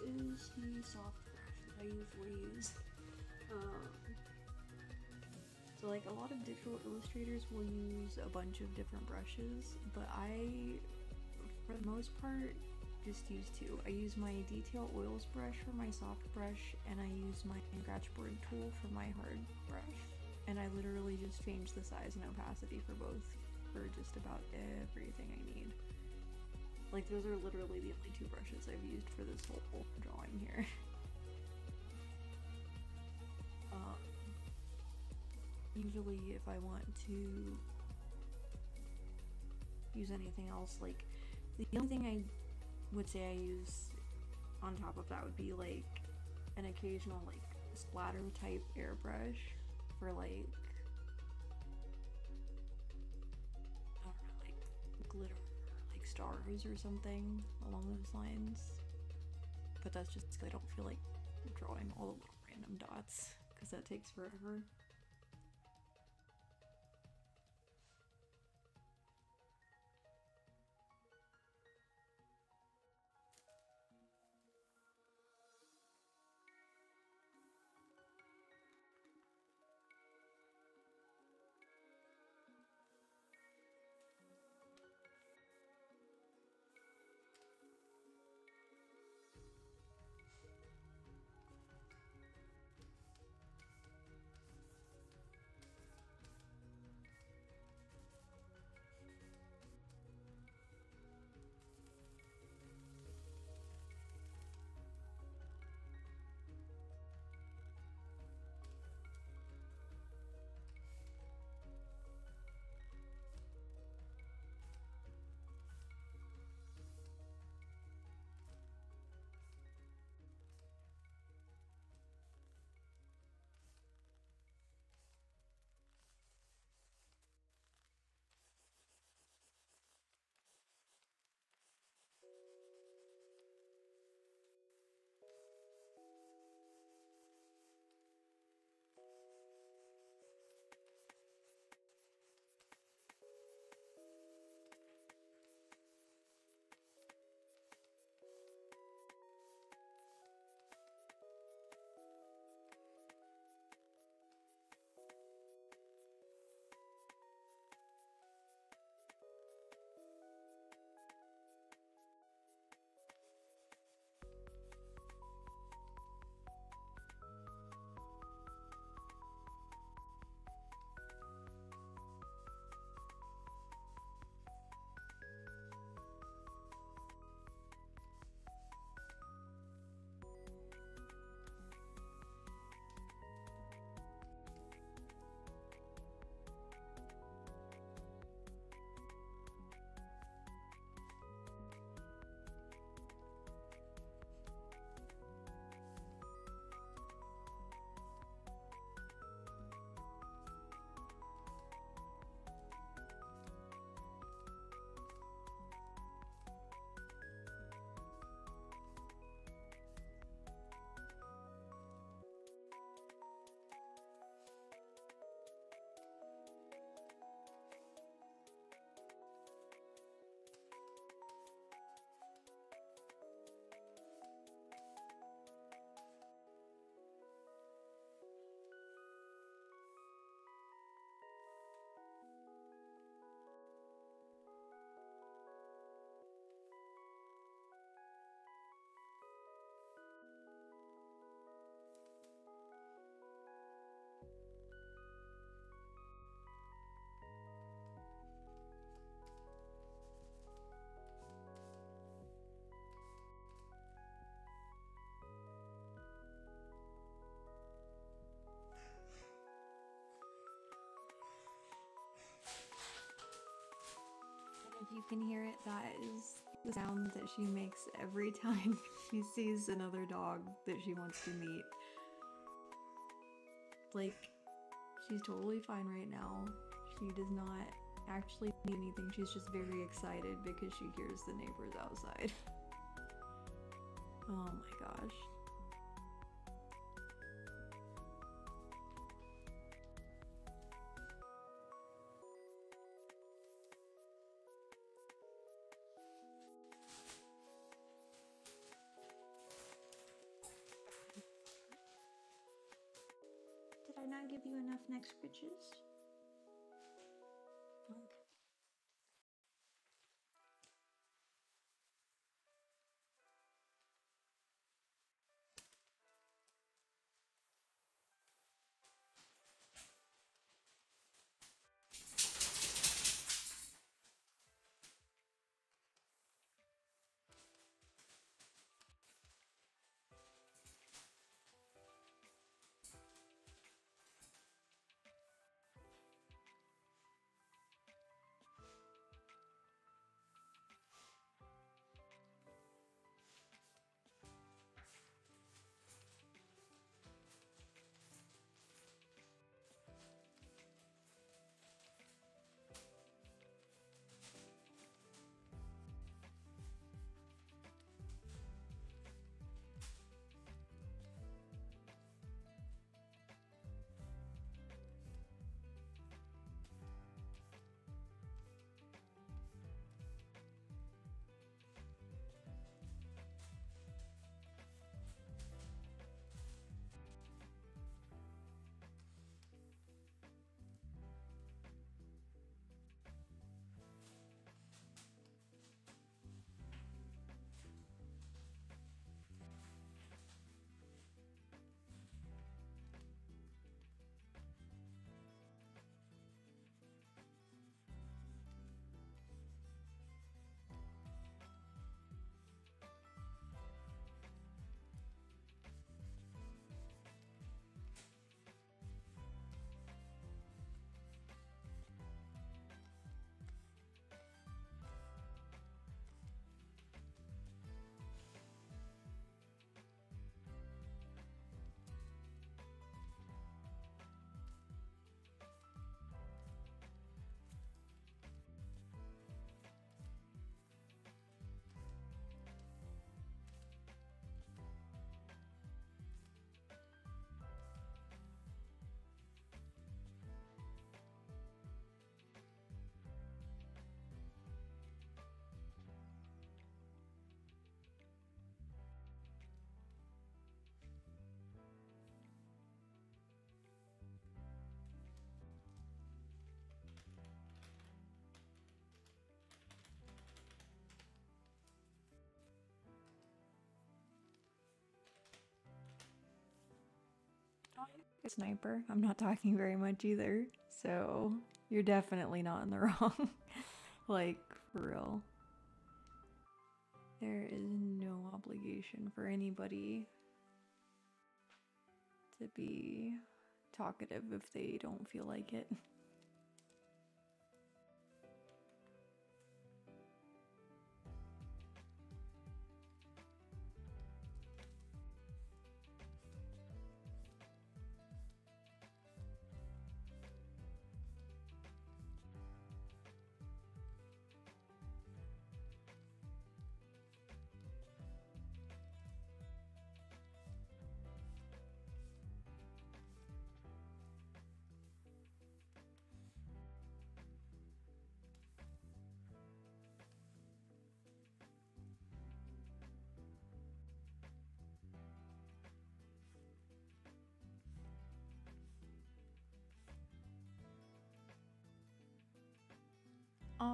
Is the soft brush that I usually use. Um, so like a lot of digital illustrators will use a bunch of different brushes, but I, for the most part, just use two. I use my detail oils brush for my soft brush, and I use my scratch board tool for my hard brush. And I literally just change the size and opacity for both for just about everything I need. Like those are literally the only two brushes I've used for this whole drawing here. um, usually if I want to use anything else, like the only thing I would say I use on top of that would be like an occasional like splatter type airbrush for like I don't know, like glitter stars or something along those lines. But that's just 'cause I don't feel like drawing all the little random dots because that takes forever. If you can hear it, that is the sound that she makes every time she sees another dog that she wants to meet. Like, she's totally fine right now. She does not actually need anything. She's just very excited because she hears the neighbors outside. oh my gosh. Enough sniper. I'm not talking very much either. So you're definitely not in the wrong. like, for real. There is no obligation for anybody to be talkative if they don't feel like it.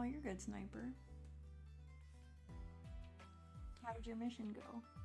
Oh, you're good, sniper. How did your mission go?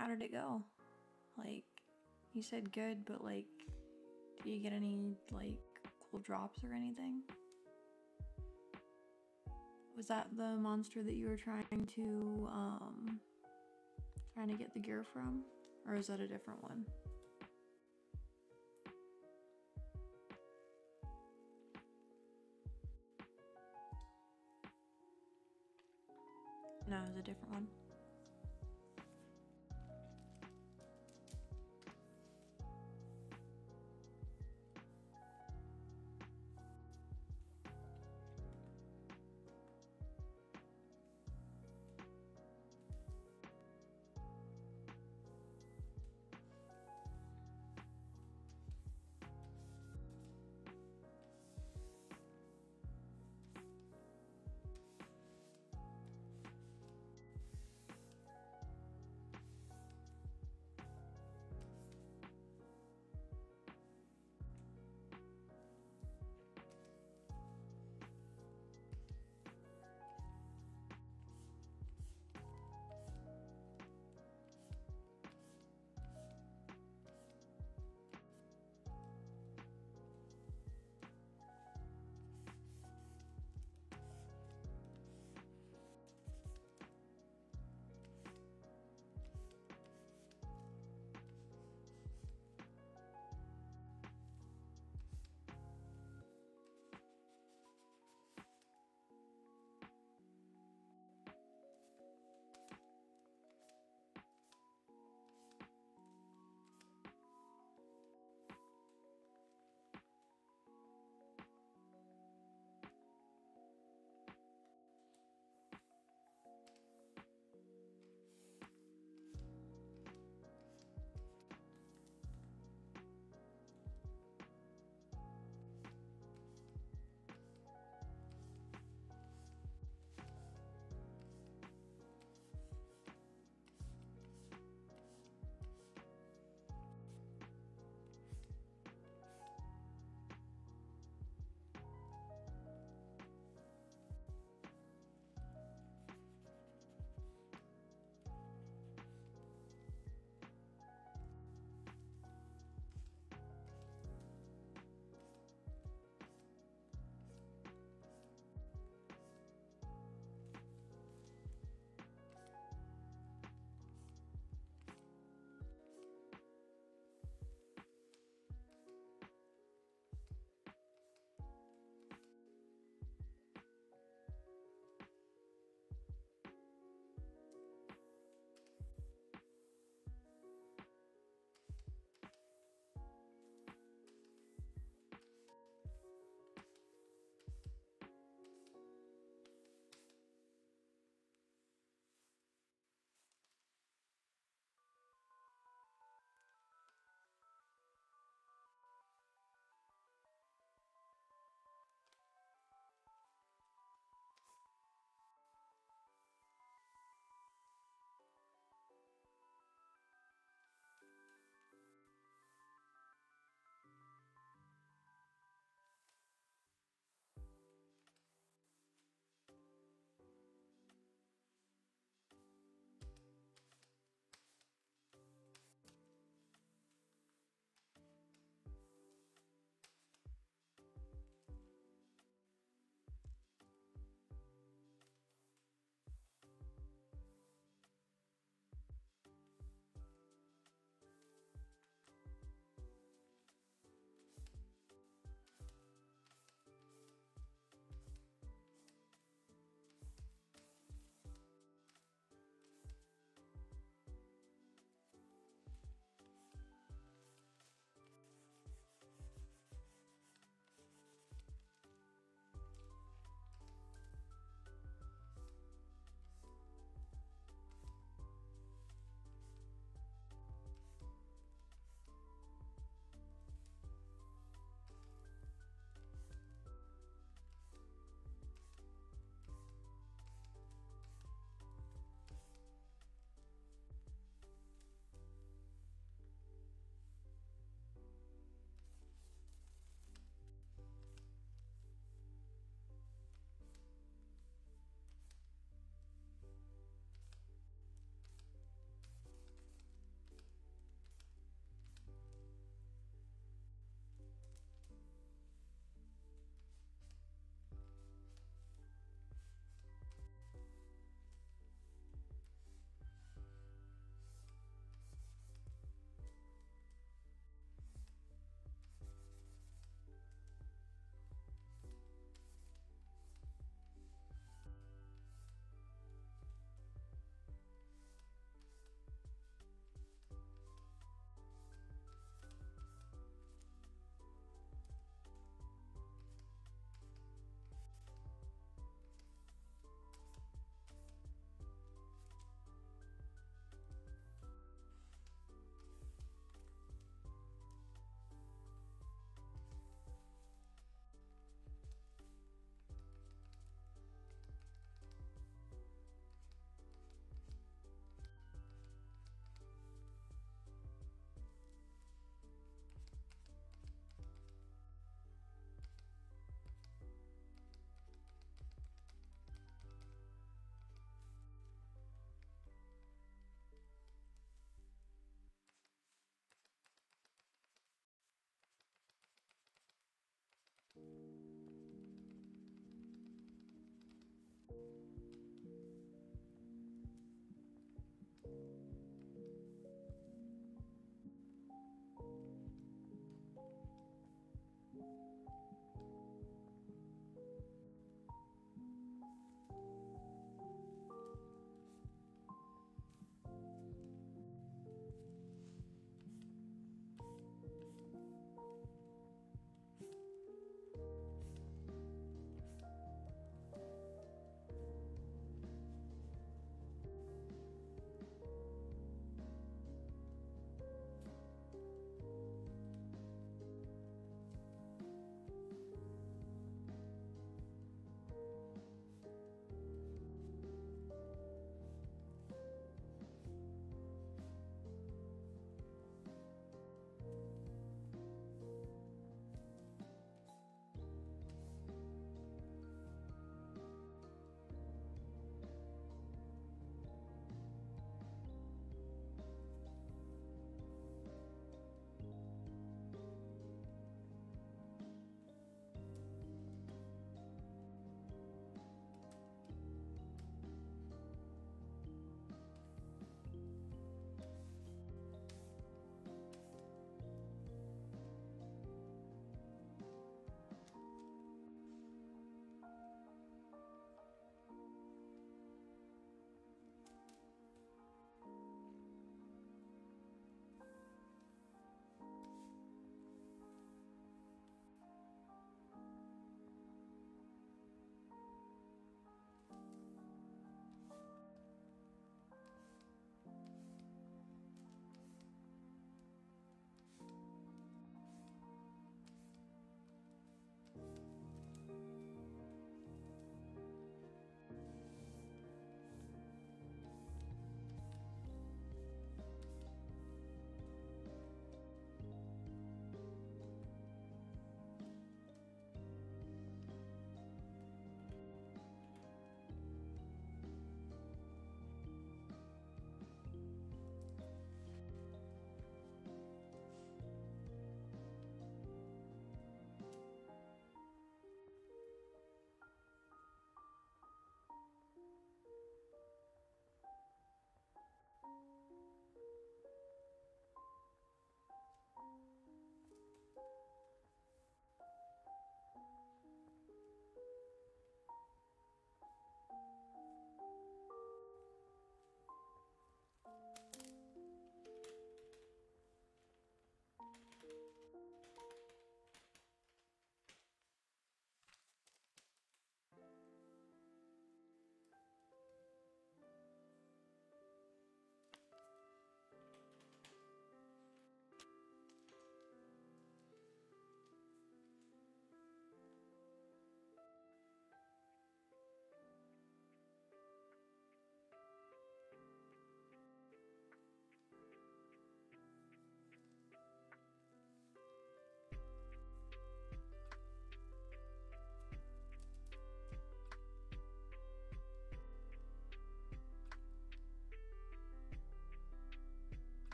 How did it go? Like, you said good, but like, do you get any like cool drops or anything? Was that the monster that you were trying to um trying to get the gear from? Or is that a different one? No, it's a different one.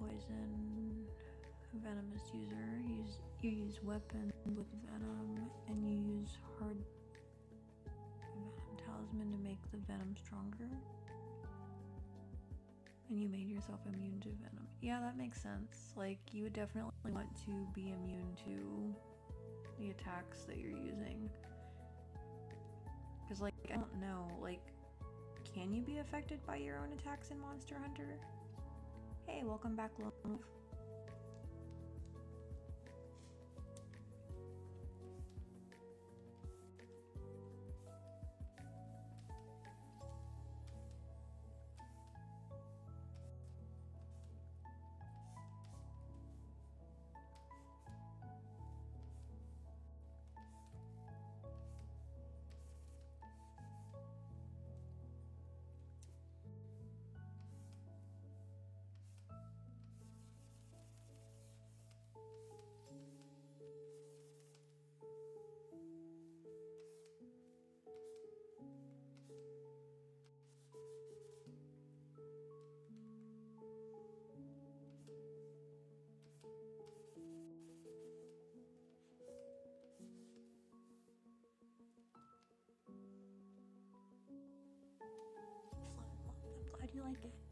Poison venomous user. You use, you use weapon with venom, and you use hard venom talisman to make the venom stronger. And you made yourself immune to venom. Yeah, that makes sense. Like, you would definitely want to be immune to the attacks that you're using. Because, like, I don't know, like, can you be affected by your own attacks in Monster Hunter? Hey, welcome back, Lone Wolf. Like it.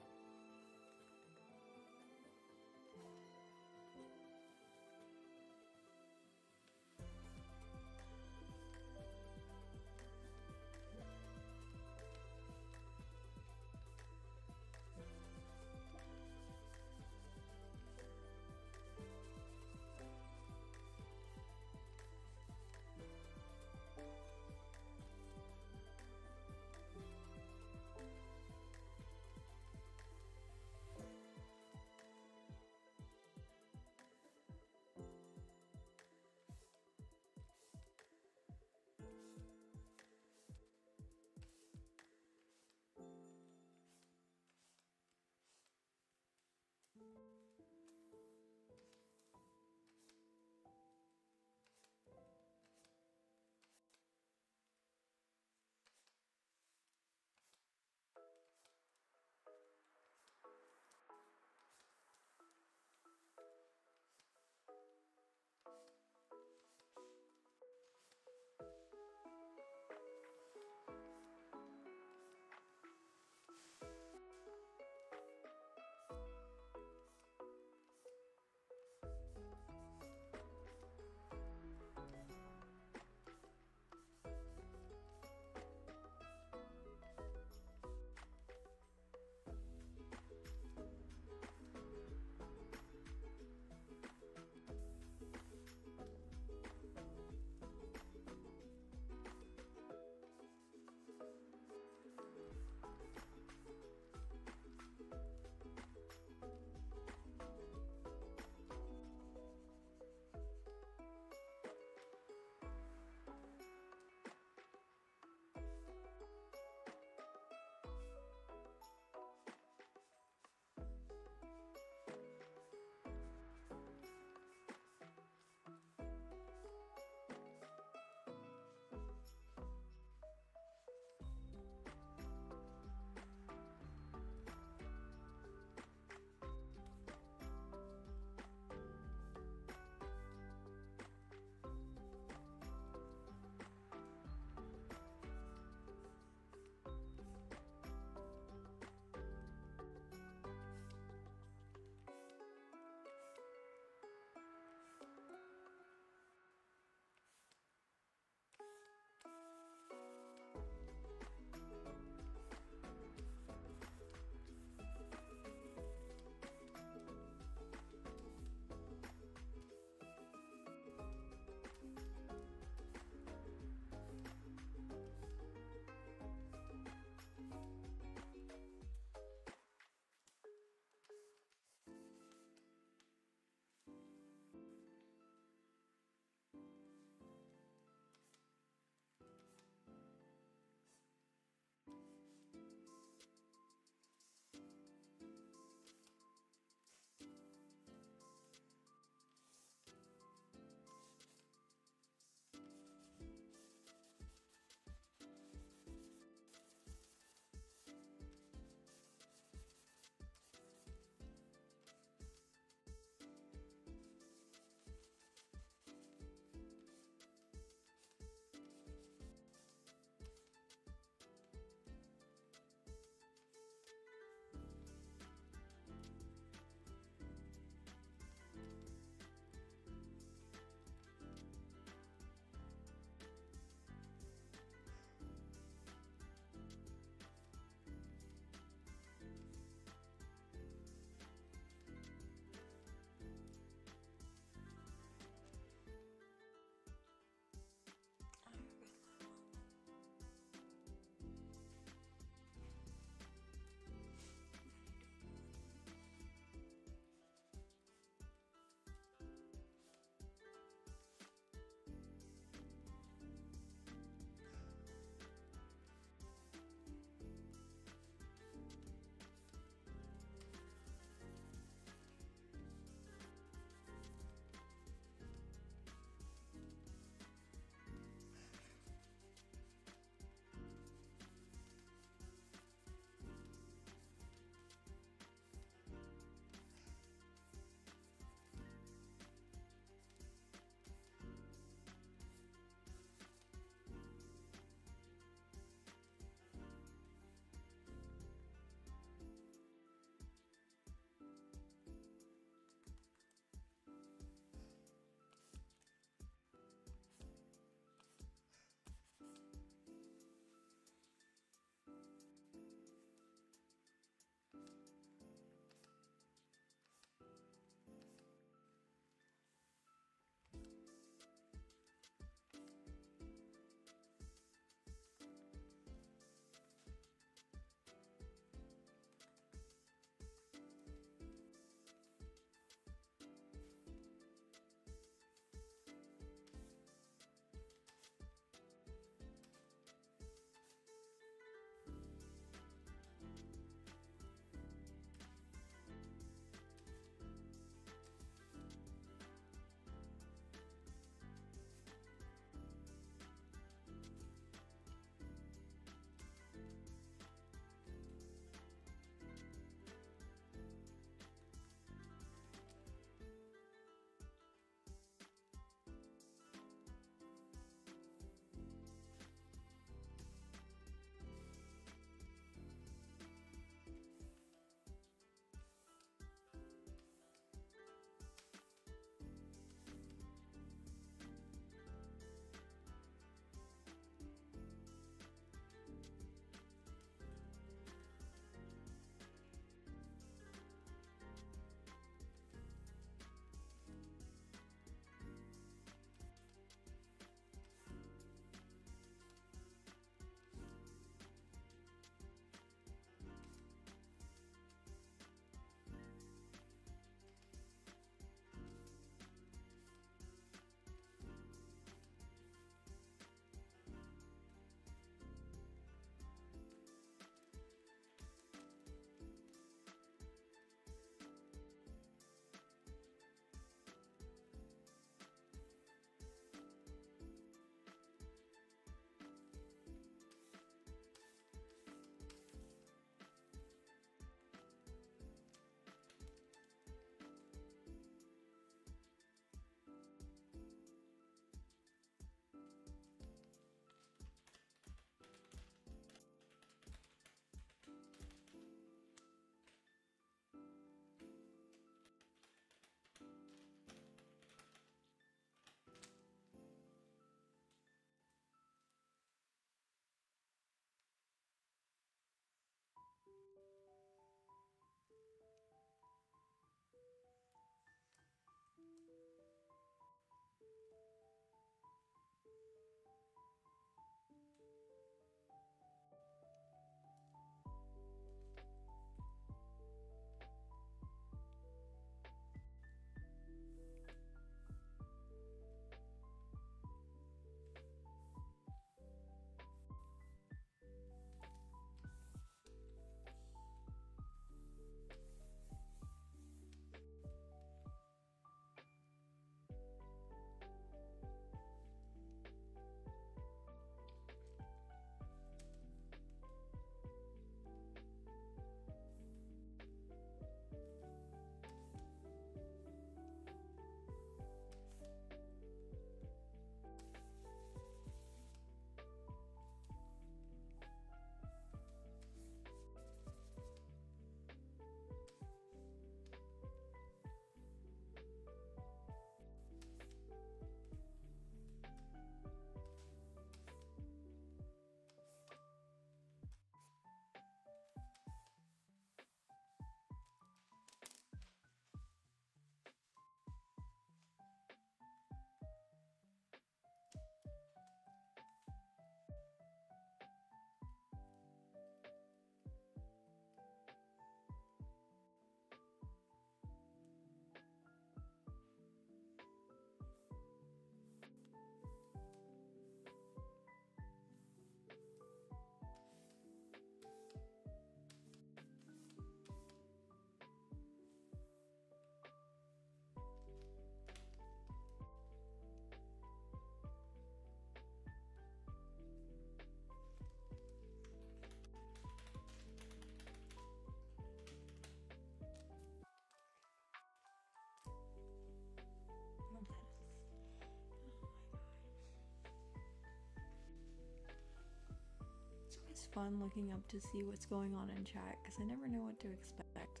Fun looking up to see what's going on in chat because I never know what to expect.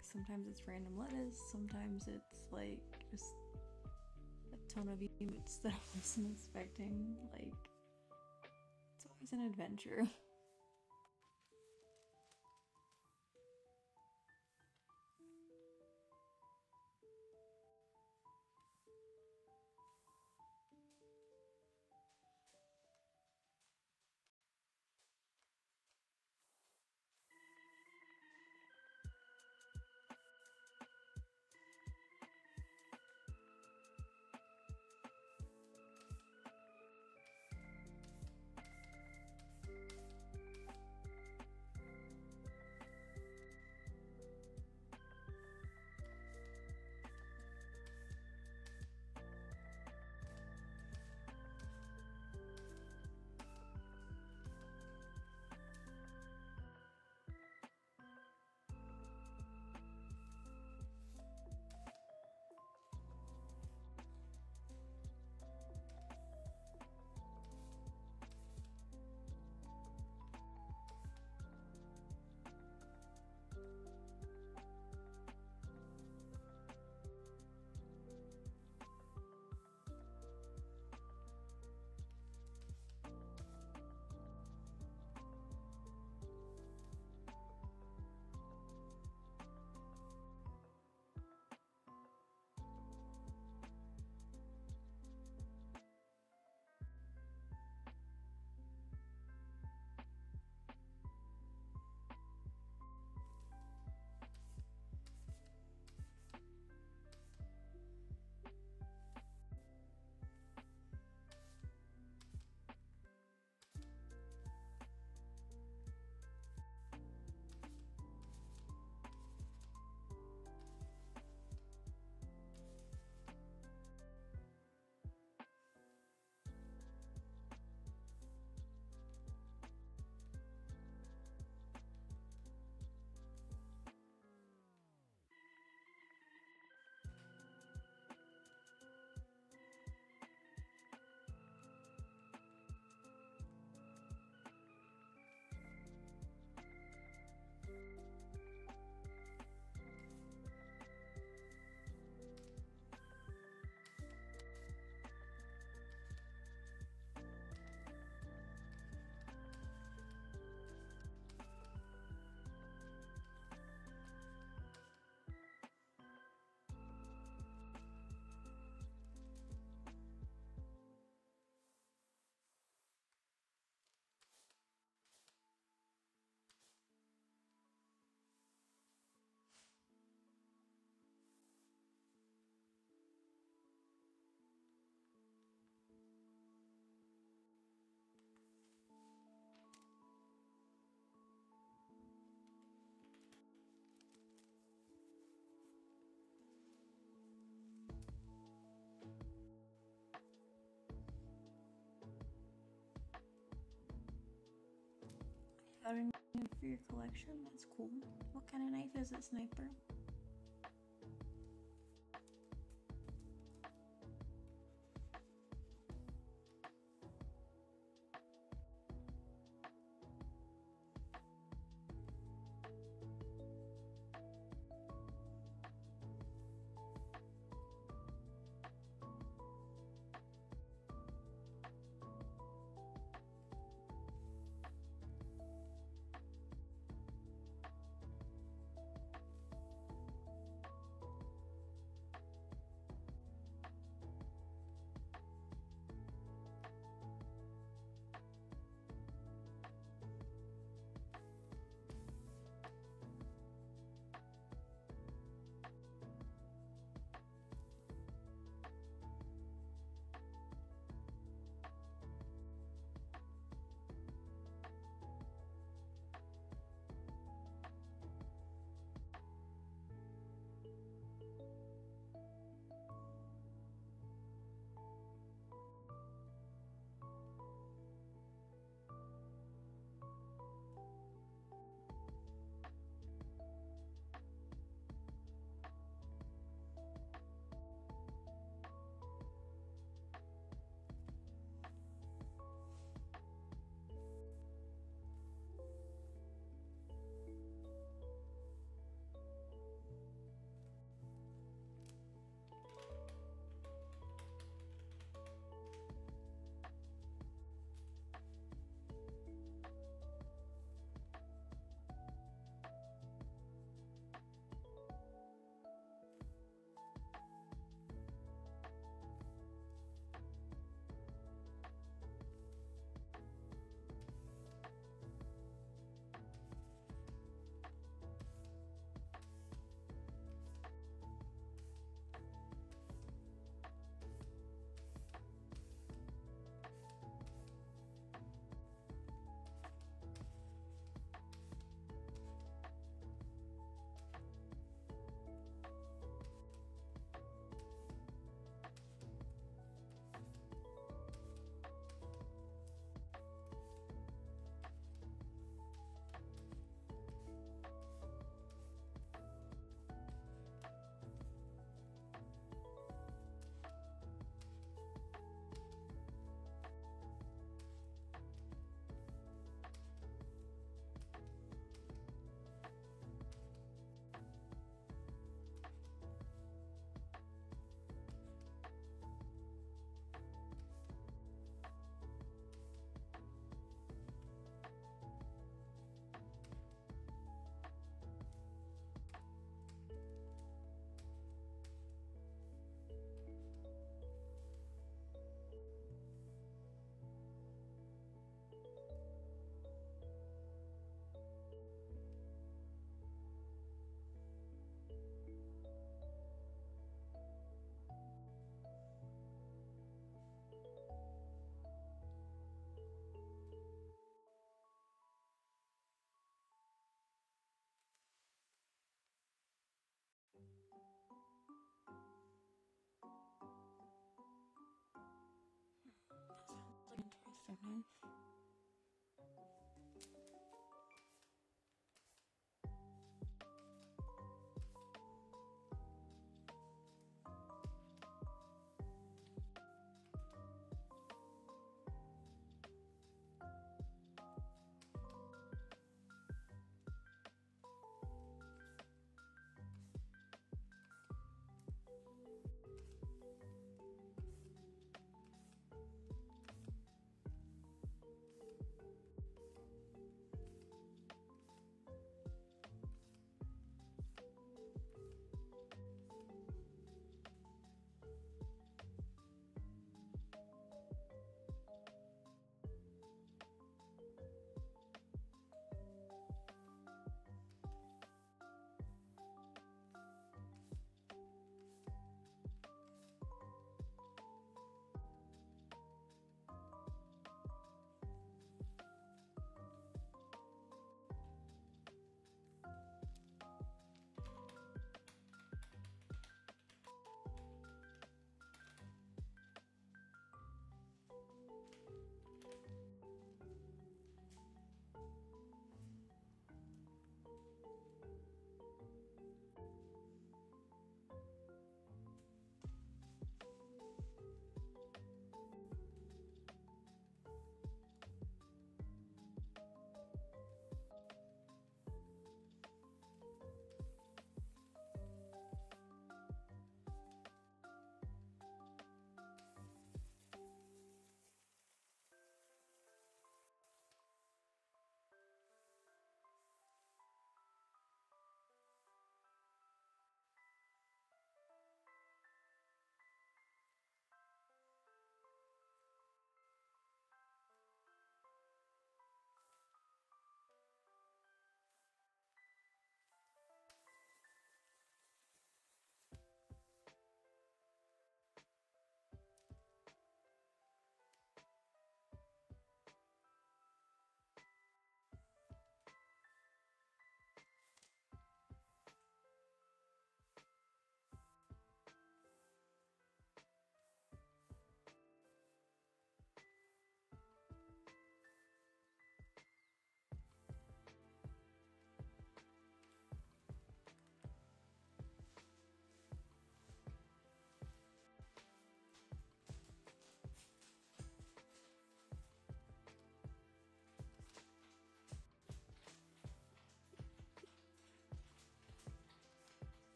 Sometimes it's random letters, sometimes it's like just a ton of emotes that I wasn't expecting. Like, it's always an adventure. got a new collection. That's cool. What kind of knife is it, Sniper?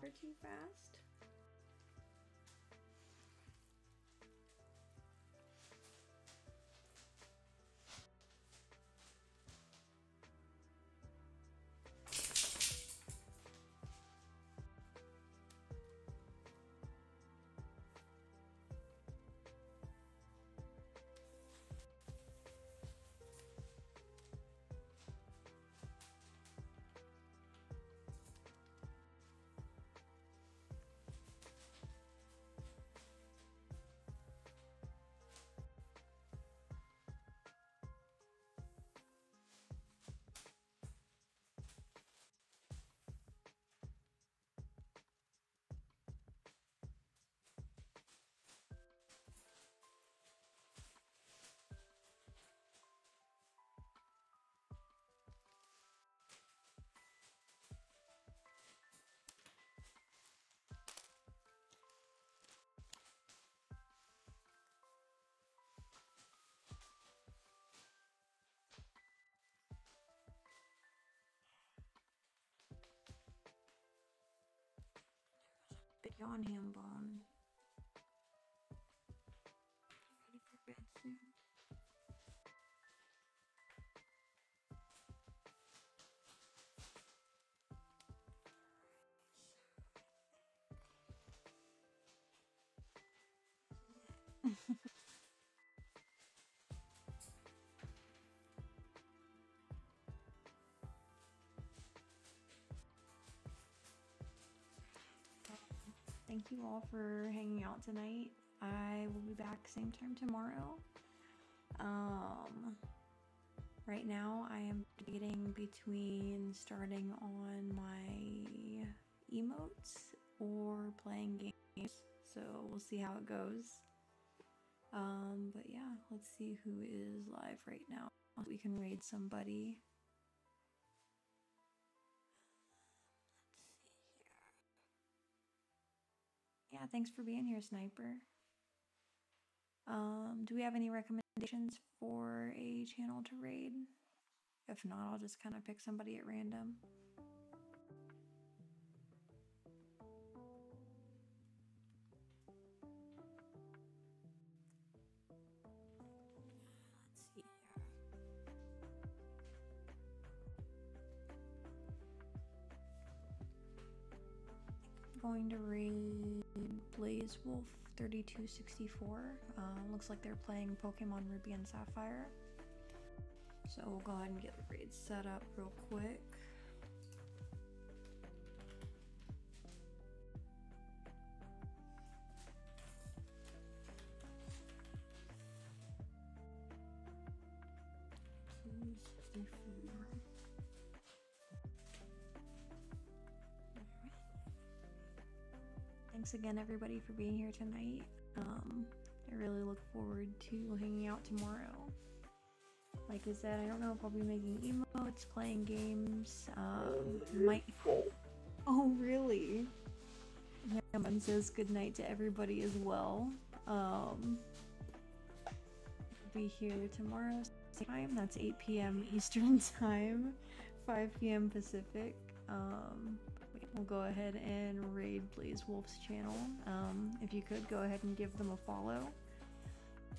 Water too fast. Yawn ham bone. Ready You all for hanging out tonight. I will be back same time tomorrow. Um, right now I am debating between starting on my emotes or playing games. So we'll see how it goes. Um, but yeah, let's see who is live right now. We can raid somebody. Thanks for being here, Sniper. Um, do we have any recommendations for a channel to raid? If not, I'll just kind of pick somebody at random. Let's see going to raid Blaze Wolf 3264. Uh, looks like they're playing Pokemon Ruby and Sapphire. So we'll go ahead and get the raid set up real quick. Thanks again, everybody, for being here tonight. Um, I really look forward to hanging out tomorrow. Like I said, I don't know if I'll be making emotes, playing games. Um, might. Oh, really? Yaman says good night to everybody as well. Um, be here tomorrow time. That's 8 p.m. Eastern time, 5 p.m. Pacific. Um, we'll go ahead and raid Blaze Wolf's channel. Um, if you could, go ahead and give them a follow.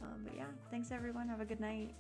Um, but yeah, thanks everyone. Have a good night.